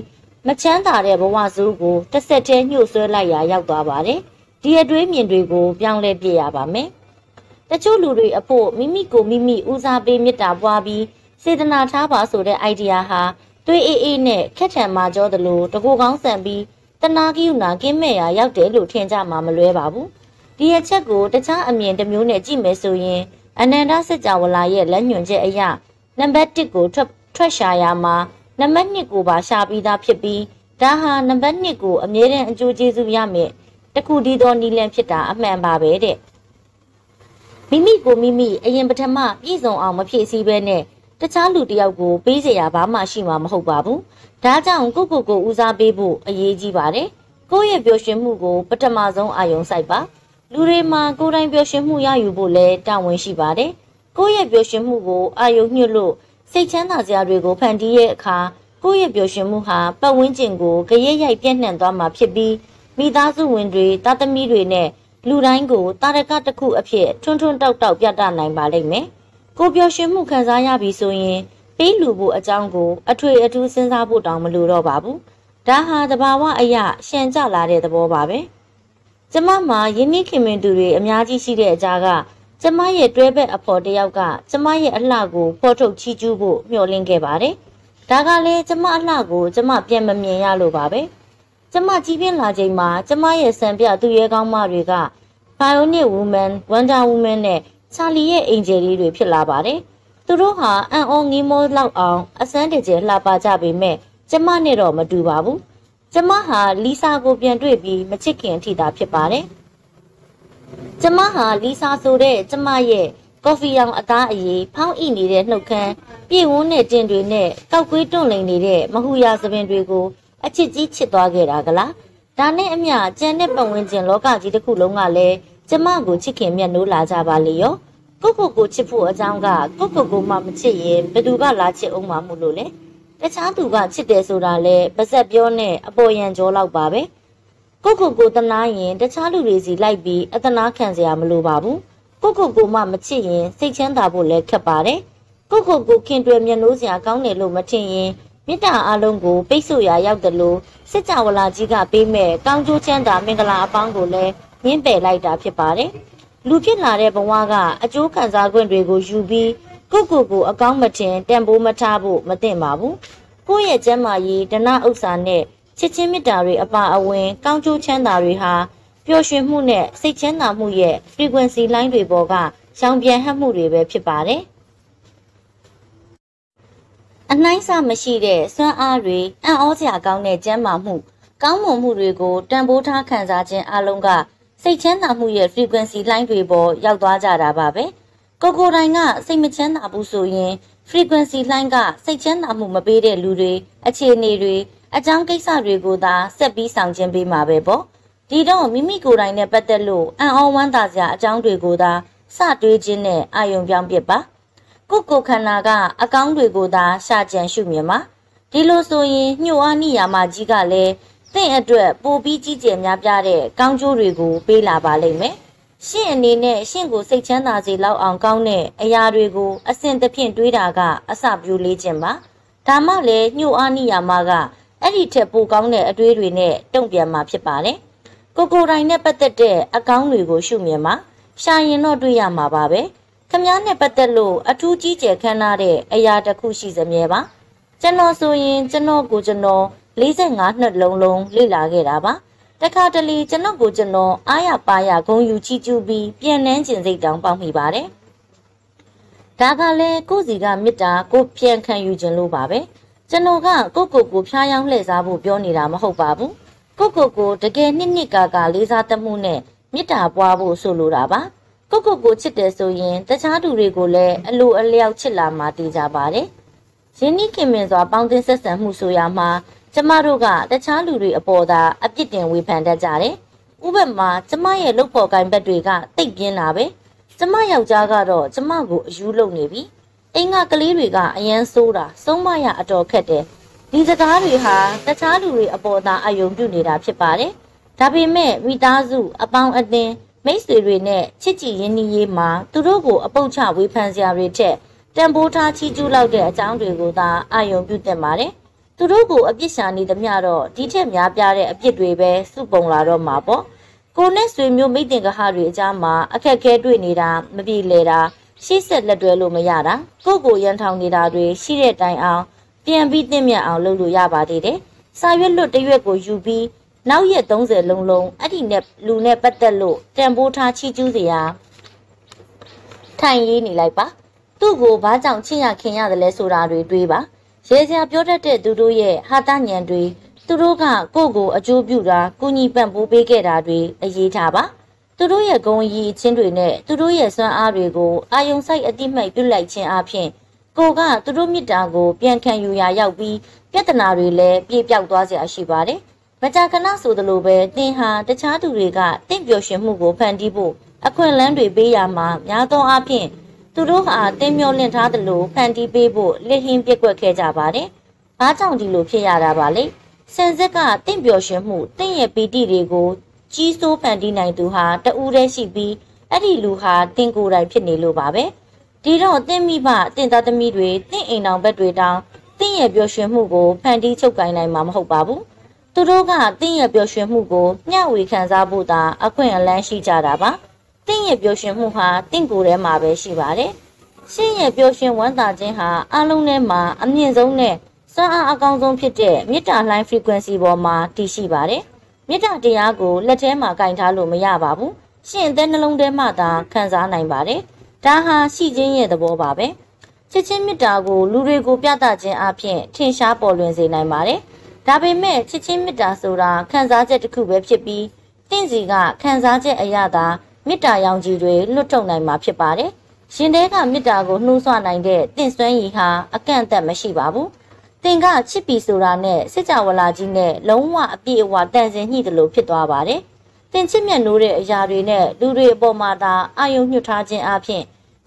မချမ်းသာတဲ့ဘဝစုကိုတစ်ဆက်တည်းညှို့ဆွဲလိုက်ရာရောက်သွားပါတယ်။ဒီအတွေးမြင်တွေကိုပြောင်းလဲပြရပါမယ်။တချို့လူတွေအဖို့မိမိကိုမိမိဦးစားပေးမေတ္တာပွားပြီးစေတနာထားပါဆိုတဲ့ idea ဟာတွေးအေးအေးနဲ့ခက်ထန်မာကြောသလိုတကူကောင်းဆန်ပြီးတနာကိယနာကင်းမဲ့ရာရောက်တယ်လို့ထင်ကြမှာမလွဲပါဘူးဒီအချက်ကိုတခြားအမြင်တစ်မျိုးနဲ့ကြည့်မယ်ဆိုရင် အနန္တစัจ java လာရဲ့လက်ညွှန်ချက်အရနံပါတ်1ကိုထွက်ထွက်ရှာရမှာနံပါတ်2ကိုပါရှာပြီးသားဖြစ်ပြီးဒါဟာနံပါတ်2ကိုအမြဲတမ်းအကျိုးကျေးဇူးရမယ်တခုတည်းသောနီလန်ဖြစ်တာအမှန်ပါပဲတဲ့မိမိကိုမိမိအရင်ပထမပြည့်စုံအောင်မဖြည့်ဆည်းဘဲနဲ့တခြားလူတယောက်ကိုပေးเสียရဘာမှရှိမှာမဟုတ်ပါဘူး။ဒါကြောင့်ကိုကိုကိုဦးစားပေးဖို့အရေးကြီးပါတယ်။ကိုယ့်ရဲ့ပျော်ရွှင်မှုကိုပထမဆုံးအာရုံစိုက်ပါ။ လူတွေမှာကိုယ်တိုင်ပျော်ရွှင်မှုရယူဖို့လည်းတာဝန်ရှိပါတယ်။ကိုယ့်ရဲ့ပျော်ရွှင်မှုကိုအာရုံညှို့လို့စိတ်ချမ်းသာစရာတွေကိုဖန်တီးရဲ့အခါကိုယ့်ရဲ့ပျော်ရွှင်မှုဟာပတ်ဝန်းကျင်ကိုကြရဲရိုက်ပြန့်နှံ့သွားမှာဖြစ်ပြီးမိသားစုဝင်တွေတာသမီတွေနဲ့လူတိုင်းကိုတာရကတစ်ခုအဖြစ်ထွန်းထွန်းတောက်တောက်ပြသနိုင်ပါလိမ့်မယ်။ကိုပျော်ရွှင်မှုခံစားရပြီဆိုရင်ပေးလူဖို့အကြောင်းကိုအထွေအထူးစဉ်းစားဖို့တောင်မလိုတော့ပါဘူးဒါဟာတဘာဝအရာရှန်ကြလာတဲ့သဘောပါပဲ ကျမမှာယင်းနှခင်မင်သူတွေအများကြီးရှိတဲ့အကြားကကျမရဲ့တွဲဘက်အဖော်တယောက်ကကျမရဲ့အလှကိုဖော်ထုတ်ချီးကျူးဖို့မျှော်လင့်ခဲ့ပါတယ်ဒါကလည်းကျမအလှကိုကျမပြန်မမြင်ရလို့ပါပဲကျမကြီးပြင်းလာချိန်မှာကျမရဲ့စံပြသူရဲကောင်းမတွေက Bionic Woman, Wonder Woman နဲ့ချာလီရဲ့အင်ဂျယ်လေးတွေဖြစ်လာပါတယ်။သူတို့ဟာအန်အောငီးမောလောက်အောင်အစမ်းတကျလှပကြပေမဲ့ကျမနဲ့တော့မတူပါဘူး။ ကျမဟာလီဆာကိုပြန်တွေ့ပြီးမချစ်ခင်ထိတာဖြစ်ပါတယ်။ကျမဟာလီဆာဆိုတဲ့ကျမရဲ့ကော်ဖီရောင်အသားအရည်ဖောင်းဣနေတဲ့နှုတ်ခမ်းပြည့်ဝန်းတဲ့တင်တွေနဲ့ကောက်ကွေးတွန့်လိန်နေတဲ့မဟူရာသပင်တွေကိုအချစ်ကြီးချစ်သွားခဲ့တာကလားဒါနဲ့အမျှကျန်တဲ့ပတ်ဝန်းကျင်လောကကြီးတစ်ခုလုံးကလည်းကျမကိုချစ်ခင်မြတ်နိုးလာကြပါလေရောကိုကိုကိုချစ်ဖို့အကြောင်းကကိုကိုကိုမှမချစ်ရင်ဘယ်သူကလာချစ်အောင်မှမို့လို့လဲ တခြားသူကချစ်တယ်ဆိုတာလဲပါဇက်ပြောနဲ့အပေါ်ရန်ကြောလောက်ပါပဲကိုကိုကိုတနာရင်တခြားလူတွေစီလိုက်ပြီးအတနာခံစရာမလိုပါဘူးကိုကိုကိုမှမချစ်ရင်စိတ်ချမ်းသာဖို့လည်းခက်ပါတယ်ကိုကိုကိုခင်တွယ်မျက်နှိုးစရာကောင်းတယ်လို့မထင်ရင်မေတ္တာအလုံးကိုပိတ်ဆို့ရာရောက်တယ်လို့စစ်ကြဝဠာကြီးကပေးမဲ့ကောင်းကျိုးချမ်းသာမင်္ဂလာအပေါင်းကိုလည်းညှင်းပယ်လိုက်တာဖြစ်ပါတယ်။လူဖြစ်လာတဲ့ဘဝကအကျိုးခံစား권တွေကိုယူပြီး ကိုကိုကိုအကောင်းမထင်တန်ဖိုးမထားဖို့မသင့်ပါဘူး။ကိုယ့်ရဲ့ကျမ်းမာရေးဒနာဥစ္စာနဲ့ချစ်ချင်းမေတ္တာတွေအပါအဝင် ကောင်းကျိုးချမ်းသာတွေဟာပျော်ရွှင်မှုနဲ့စိတ်ချမ်းသာမှုရဲ့ frequency line တွေပေါ်ကရှောင်ပြန်ဟပ်မှုတွေပဲဖြစ်ပါတယ်။အနှိုင်းစမရှိတဲ့စွမ်းအားတွေအံ့ဩစရာကောင်းတဲ့ကျမ်းမာမှုကောင်းမွန်မှုတွေကိုတန်ဖိုးထားခံစားခြင်းအလုံးကစိတ်ချမ်းသာမှုရဲ့ frequency line တွေပေါ်ရောက်သွားကြတာပါပဲ ကိုကိုတိုင်းကစိတ်မချမ်းသာဘူးဆိုရင် frequency လှိုင်းကစိတ်ချမ်းသာမှုမပေးတဲ့လူတွေအခြေအနေတွေအကြောင်းကိစ္စတွေကိုသာဆက်ပြီးဆောင်ကျင်းပေးမှာပဲပေါ့ဒီတော့မိမိကိုယ်တိုင်နဲ့ပတ်သက်လို့အံ့ဩဝမ်းသာစရာအကြောင်းတွေကိုသာစတွေးခြင်းနဲ့အာယုံပြောင်းပြပါကိုကိုခန္ဓာကအကောင်းတွေကိုသာရှာကြံရှုမြင်ပါဒီလိုဆိုရင်ညှို့အားနိယာမကြီးကလည်းတင့်အတွက်ပိုပြီးကြီးကျယ်များပြားတဲ့ကောင်းကျိုးတွေကိုပေးလာပါလိမ့်မယ် ရှင့်အနေနဲ့ရှင့်ကိုစိတ်ချမ်းသာစေလောက်အောင်ကောင်းတဲ့အရာတွေကိုအစဉ်တစ်ဖြင့်တွေးတာကအစပြိုးလေးခြင်းပါဒါမှလည်းညှို့အားနိယာမကအဲ့ဒီထက်ပိုကောင်းတဲ့အတွေးတွေနဲ့တုံ့ပြန်มาဖြစ်ပါတယ်ကိုကိုတိုင်းနဲ့ပတ်သက်တဲ့အကောင်းတွေကိုရှုမြင်မှာရှာရင်တော့တွေ့ရမှာပါပဲခမားနဲ့ပတ်သက်လို့အထူးကြီးကျယ်ခမ်းနားတဲ့အရာတစ်ခုရှိစမြဲပါကျွန်တော်ဆိုရင်ကျွန်တော်ကိုကျွန်တော်45နှစ်လုံးလုံးလေ့လာခဲ့တာပါ တခါတလေကျွန်တော်ကိုကျွန်တော်အားရပါရဂုံယူချီးကျူးပြီးပြန်နှန်းကျင်စိတ်တောင်ပေါက်မိပါတယ်ဒါကလည်းကိုစီကမေတ္တာကိုပြန်ခံယူခြင်းလို့ပါပဲကျွန်တော်ကကိုကိုကိုဖျားယောင်းလှည့်စားဖို့ပြောနေတာမဟုတ်ပါဘူးကိုကိုကိုတကယ်နှစ်နှစ်ကာကာလေးစားသမှုနဲ့မေတ္တာပွားဖို့ဆိုလိုတာပါကိုကိုကိုချစ်တယ်ဆိုရင်တခြားသူတွေကိုလည်းအလိုအလျောက်ချစ်လာမှတည်ကြပါတယ်ရင်းနှီးခင်မင်စွာပေါင်းသင်းဆက်ဆံမှုဆိုရမှာ ကျမတို့ကတခြားလူတွေအပေါ်သာအပြစ်တင်ဝေဖန်တတ်ကြတယ်ဥပမာကျမရဲ့လုပ်ဖော်ကိုင်ဘက်တွေကတိတ်ပြင်းတာပဲကျမယောက်ျားကတော့ကျမကိုအယူလုပ်နေပြီအိမ်ကကလေးတွေကအရန်ဆိုးတာဆုံးမရအတော်ခက်တယ်ဒီစကားတွေဟာတခြားလူတွေအပေါ်သာအယုံပြုနေတာဖြစ်ပါတယ်ဒါပေမဲ့မိသားစုအပေါင်းအသင်းမိတ်ဆွေတွေနဲ့ချစ်ကြည်ရင်းနှီးရေးမှာသူတို့ကိုအပုတ်ချဝေဖန်စရာတွေထက်တန်ဖိုးထားချီးကျူးလောက်တဲ့အကြောင်းတွေကိုသာအာယုံပြုသင့်ပါတယ်။ သူတို့ကိုအပြစ်ရှာနေသမျှတော့ဒီထက်များပြားတဲ့အပြစ်တွေပဲစုပုံလာတော့မှာပေါ့။ကိုနဲ့ဆွေမျိုးမိတ်တင်ကဟတွေအကြားမှာအခက်ခဲတွေ့နေတာမပြေလည်တာရှေ့ဆက်လက်တွဲလို့မရတာကိုကိုရန်ထောင်နေတာတွေရှိတဲ့တိုင်အောင်ပြန်ပြီးတင့်မြတ်အောင်လုပ်လို့ရပါသေးတယ်။စာရွက်လွတ်တရွက်ကိုယူပြီးနောက်ရက်30လုံးလုံးအဲ့ဒီနဲ့လူနဲ့ပတ်သက်လို့တန်ဖိုးထားချီးကျူးစရာထိုင်ရေးနေလိုက်ပါသူ့ကိုဘာကြောင့်ချစ်ရခင်ရတယ်လဲဆိုတာတွေတွေးပါ ရဲစရာပြောတတ်တဲ့သူတို့ရဲ့ဟာတညံတွေသူတို့ကကိုယ့်ကိုအကျိုးပြုတာကုညီပံ့ပိုးပေးခဲ့တာတွေအရေးထားပါသူတို့ရဲ့ဂုဏ်ရည်အချင်းတွေနဲ့သူတို့ရဲ့စွမ်းအားတွေကိုအာယုံစိုက်အတိမိတ်ပြုလိုက်ခြင်းအပြင်ကိုကသူတို့မြစ်တာကိုပြန်ခံယူရာရောက်ပြီးပြဿနာတွေလည်းပြေပြောက်သွားစရာရှိပါတယ်မကြာခဏဆိုသလိုပဲသင်ဟာတခြားသူတွေကတင့်ပျော်ရွှင်မှုကိုဖန်တီးဖို့အခွင့်အလမ်းတွေပေးရမှာများသောအားဖြင့် သူတို့ဟာတင်းမျောလင့်ထားသလိုဖန်တီးပေးဖို့လက်ဟင်းပြက်ကွက်ခဲ့ကြပါတယ်။ဘာကြောင့်ဒီလိုဖြစ်ရတာပါလဲ။စင်စစ်ကတင့်ပျော်ရွှင်မှုတင့်ရဲ့ပီတိတွေကိုကြီးစိုးဖန်တီးနိုင်သူဟာတဦးတည်းရှိပြီးအဲ့ဒီလူဟာတင်ကိုယ်တိုင်ဖြစ်နေလို့ပါပဲ။ဒီတော့တင့်မိဘတင့်သားသမီးတွေတင့်အိမ်အောင်ဘက်တွေတောင်တင့်ရဲ့ပျော်ရွှင်မှုကိုဖန်တီးချုပ်ကိုင်နိုင်မှာမဟုတ်ပါဘူး။သူတို့ကတင့်ရဲ့ပျော်ရွှင်မှုကိုမျှဝေခံစားဖို့သာအခွင့်အလမ်းရှိကြတာပါ။ တင့်ရဲ့ပျော်ရွှင်မှုဟာတင့်ကိုယ်ထဲမှာပဲရှိပါတယ်။ရှင်ရဲ့ပျော်ရွှင်ဝမ်းသာခြင်းဟာအလုံးထဲမှာအမြင့်ဆုံးနဲ့စွမ်းအားအကောင်းဆုံးဖြစ်တဲ့မေတ္တာလှိုင်း frequency ပေါ်မှာတည်ရှိပါတယ်။မေတ္တာတရားကိုလက်ထဲမှာကင်ထားလို့မရပါဘူး။ရှင်အသက်နှလုံးထဲမှာသာခံစားနိုင်ပါတယ်။ဒါဟာရှိခြင်းရဲ့သဘောပါပဲ။ချစ်ချင်းမေတ္တာကိုလူတွေကိုပြသခြင်းအပြင်ထင်ရှားပေါ်လွင်စေနိုင်ပါတယ်။ဒါပေမဲ့ချစ်ချင်းမေတ္တာဆိုတာခံစားချက်တစ်ခုပဲဖြစ်ပြီးတင့်စီကခံစားချက်အရသာ မေတ္တာရောင်ကြီးတွေလွတ်ထုတ်နိုင်မှာဖြစ်ပါတယ်။ရှင်တဲကမေတ္တာကိုနှိုးဆွနိုင်တဲ့တင့်စွမ်းရည်ဟာအကန့်အသတ်မရှိပါဘူး။တင်ကချစ်ပြီဆိုတာနဲ့စစ်ကြဝဠာကြီးနဲ့လုံးဝအပြည့်အဝတန်ဆင်ညှိတယ်လို့ဖြစ်သွားပါတယ်။တင်ချစ်မြတ်နိုးတဲ့အရာတွေနဲ့လူတွေအပေါ်မှာသာအာယုံညွှတ်ထားခြင်းအပြင်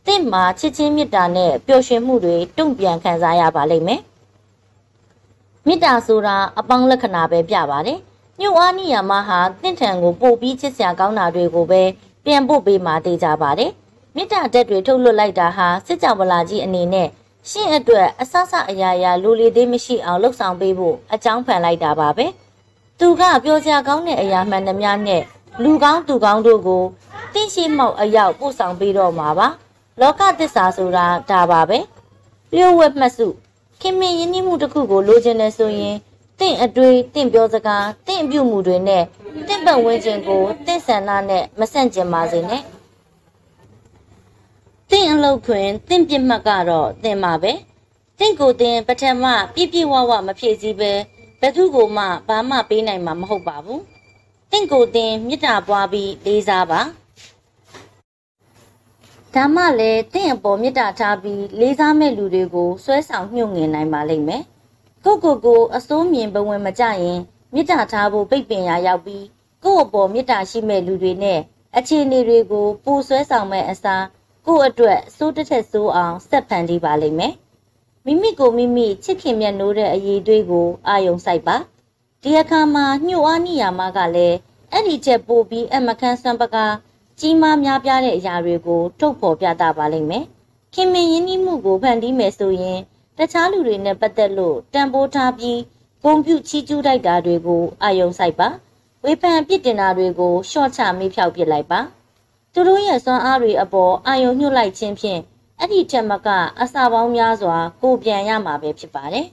တင့်မှာချစ်ချင်းမေတ္တာနဲ့ပျော်ရွှင်မှုတွေတုံ့ပြန်ခံစားရပါလိမ့်မယ်။မေတ္တာဆိုတာအပေါင်းလက္ခဏာပဲပြပါတယ်။ညှို့အားနိယာမဟာတင့်ထံကိုပို့ပြီးချစ်စရာကောင်းတာတွေကိုပဲ ပြန်ပို့ပေးမှတေးကြပါတယ်။မေတ္တာတက်တွေထုတ်လွှတ်လိုက်တာဟာစစ်ကြောဝလာကြီးအနေနဲ့ရှင့်အတွက်အဆဆအရာရာလူလီသေးမရှိအောင်လှုပ်ဆောင်ပေးဖို့အကြောင်းဖန်လိုက်တာပါပဲ။သူကပြောစရာကောင်းတဲ့အရာမှန်သမျှနဲ့လူကောင်းသူကောင်းတို့ကိုတင့်ရှိမောက်အရောက်ပို့ဆောင်ပေးတော့မှာပါ။လောကသစ္စာဆိုတာဒါပါပဲ။လျှို့ဝှက်မှတ်စုခင်မင်းယဉ်နှီးမှုတစ်ခုကိုလိုချင်တယ်ဆိုရင် တင့်အတွေ့တင့်ပြောစကားတင့်အပြုမှုတွေနဲ့တင့်ပတ်ဝန်းကျင်ကိုတင့်ဆန္ဒနဲ့မဆန့်ကျင်ပါစေနဲ့တင့်အလုပ်ခွင်တင့်ပြစ်မှတ်ကတော့တင်ပါပဲတင့်ကိုတင်ပထမပြည့်ပြည့်ဝဝမဖြည့်စည်းပဲဘယ်သူကိုမှဘာမှပေးနိုင်မှာမဟုတ်ပါဘူးတင့်ကိုတင်မေတ္တာပွားပြီးလေးစားပါတဒါမှလည်းတင့်အပေါ်မေတ္တာထားပြီးလေးစားမဲ့လူတွေကိုဆွဲဆောင်ညှို့ငင်နိုင်ပါလိမ့်မယ် ကိုကိုကိုအစိုးမြင်ဘဝင်မကြရင်မေတ္တာထားဖို့ပိတ်ပင်ရာရောက်ပြီးကိုယ့်အပေါ်မေတ္တာရှိမဲ့လူတွေနဲ့အခြေအနေတွေကိုပူဆွဲဆောင်မဲ့အစားကိုယ့်အတွက်စိုးတစ်ထက်စိုးအောင်ဆက်ဖန်တီးပါလိမ့်မယ်မိမိကိုမိမိချစ်ခင်မြတ်နိုးတဲ့အရေးတွေးကိုအာယုံစိုက်ပါဒီအခါမှာညှို့အားနိယာမကလည်းအဲ့ဒီချက်ပို့ပြီးအမခန်းစွမ်းပကားကြီးမားများပြားတဲ့အရာတွေကိုထုတ်ဖော်ပြသပါလိမ့်မယ်ခင်မင်ရင်းနှီးမှုကိုဖန်တီးမယ်ဆိုရင် တခြားလူတွေနဲ့ပတ်သက်လို့တန်ဖိုးထားပြီးဂုံပြုချီးကျူးတိုက်တာတွေကိုအာယုံစိုက်ပါဝေဖန်ပြစ်တင်တာတွေကိုရှော့ချမိဖြောက်ပစ်လိုက်ပါသူတို့ရဲ့စွမ်းအားတွေအပေါ်အာယုံညှို့လိုက်ခြင်းဖြင့်အဲ့ဒီထက်မကအစာပေါင်းများစွာကိုပြန်ရမှာပဲဖြစ်ပါတယ်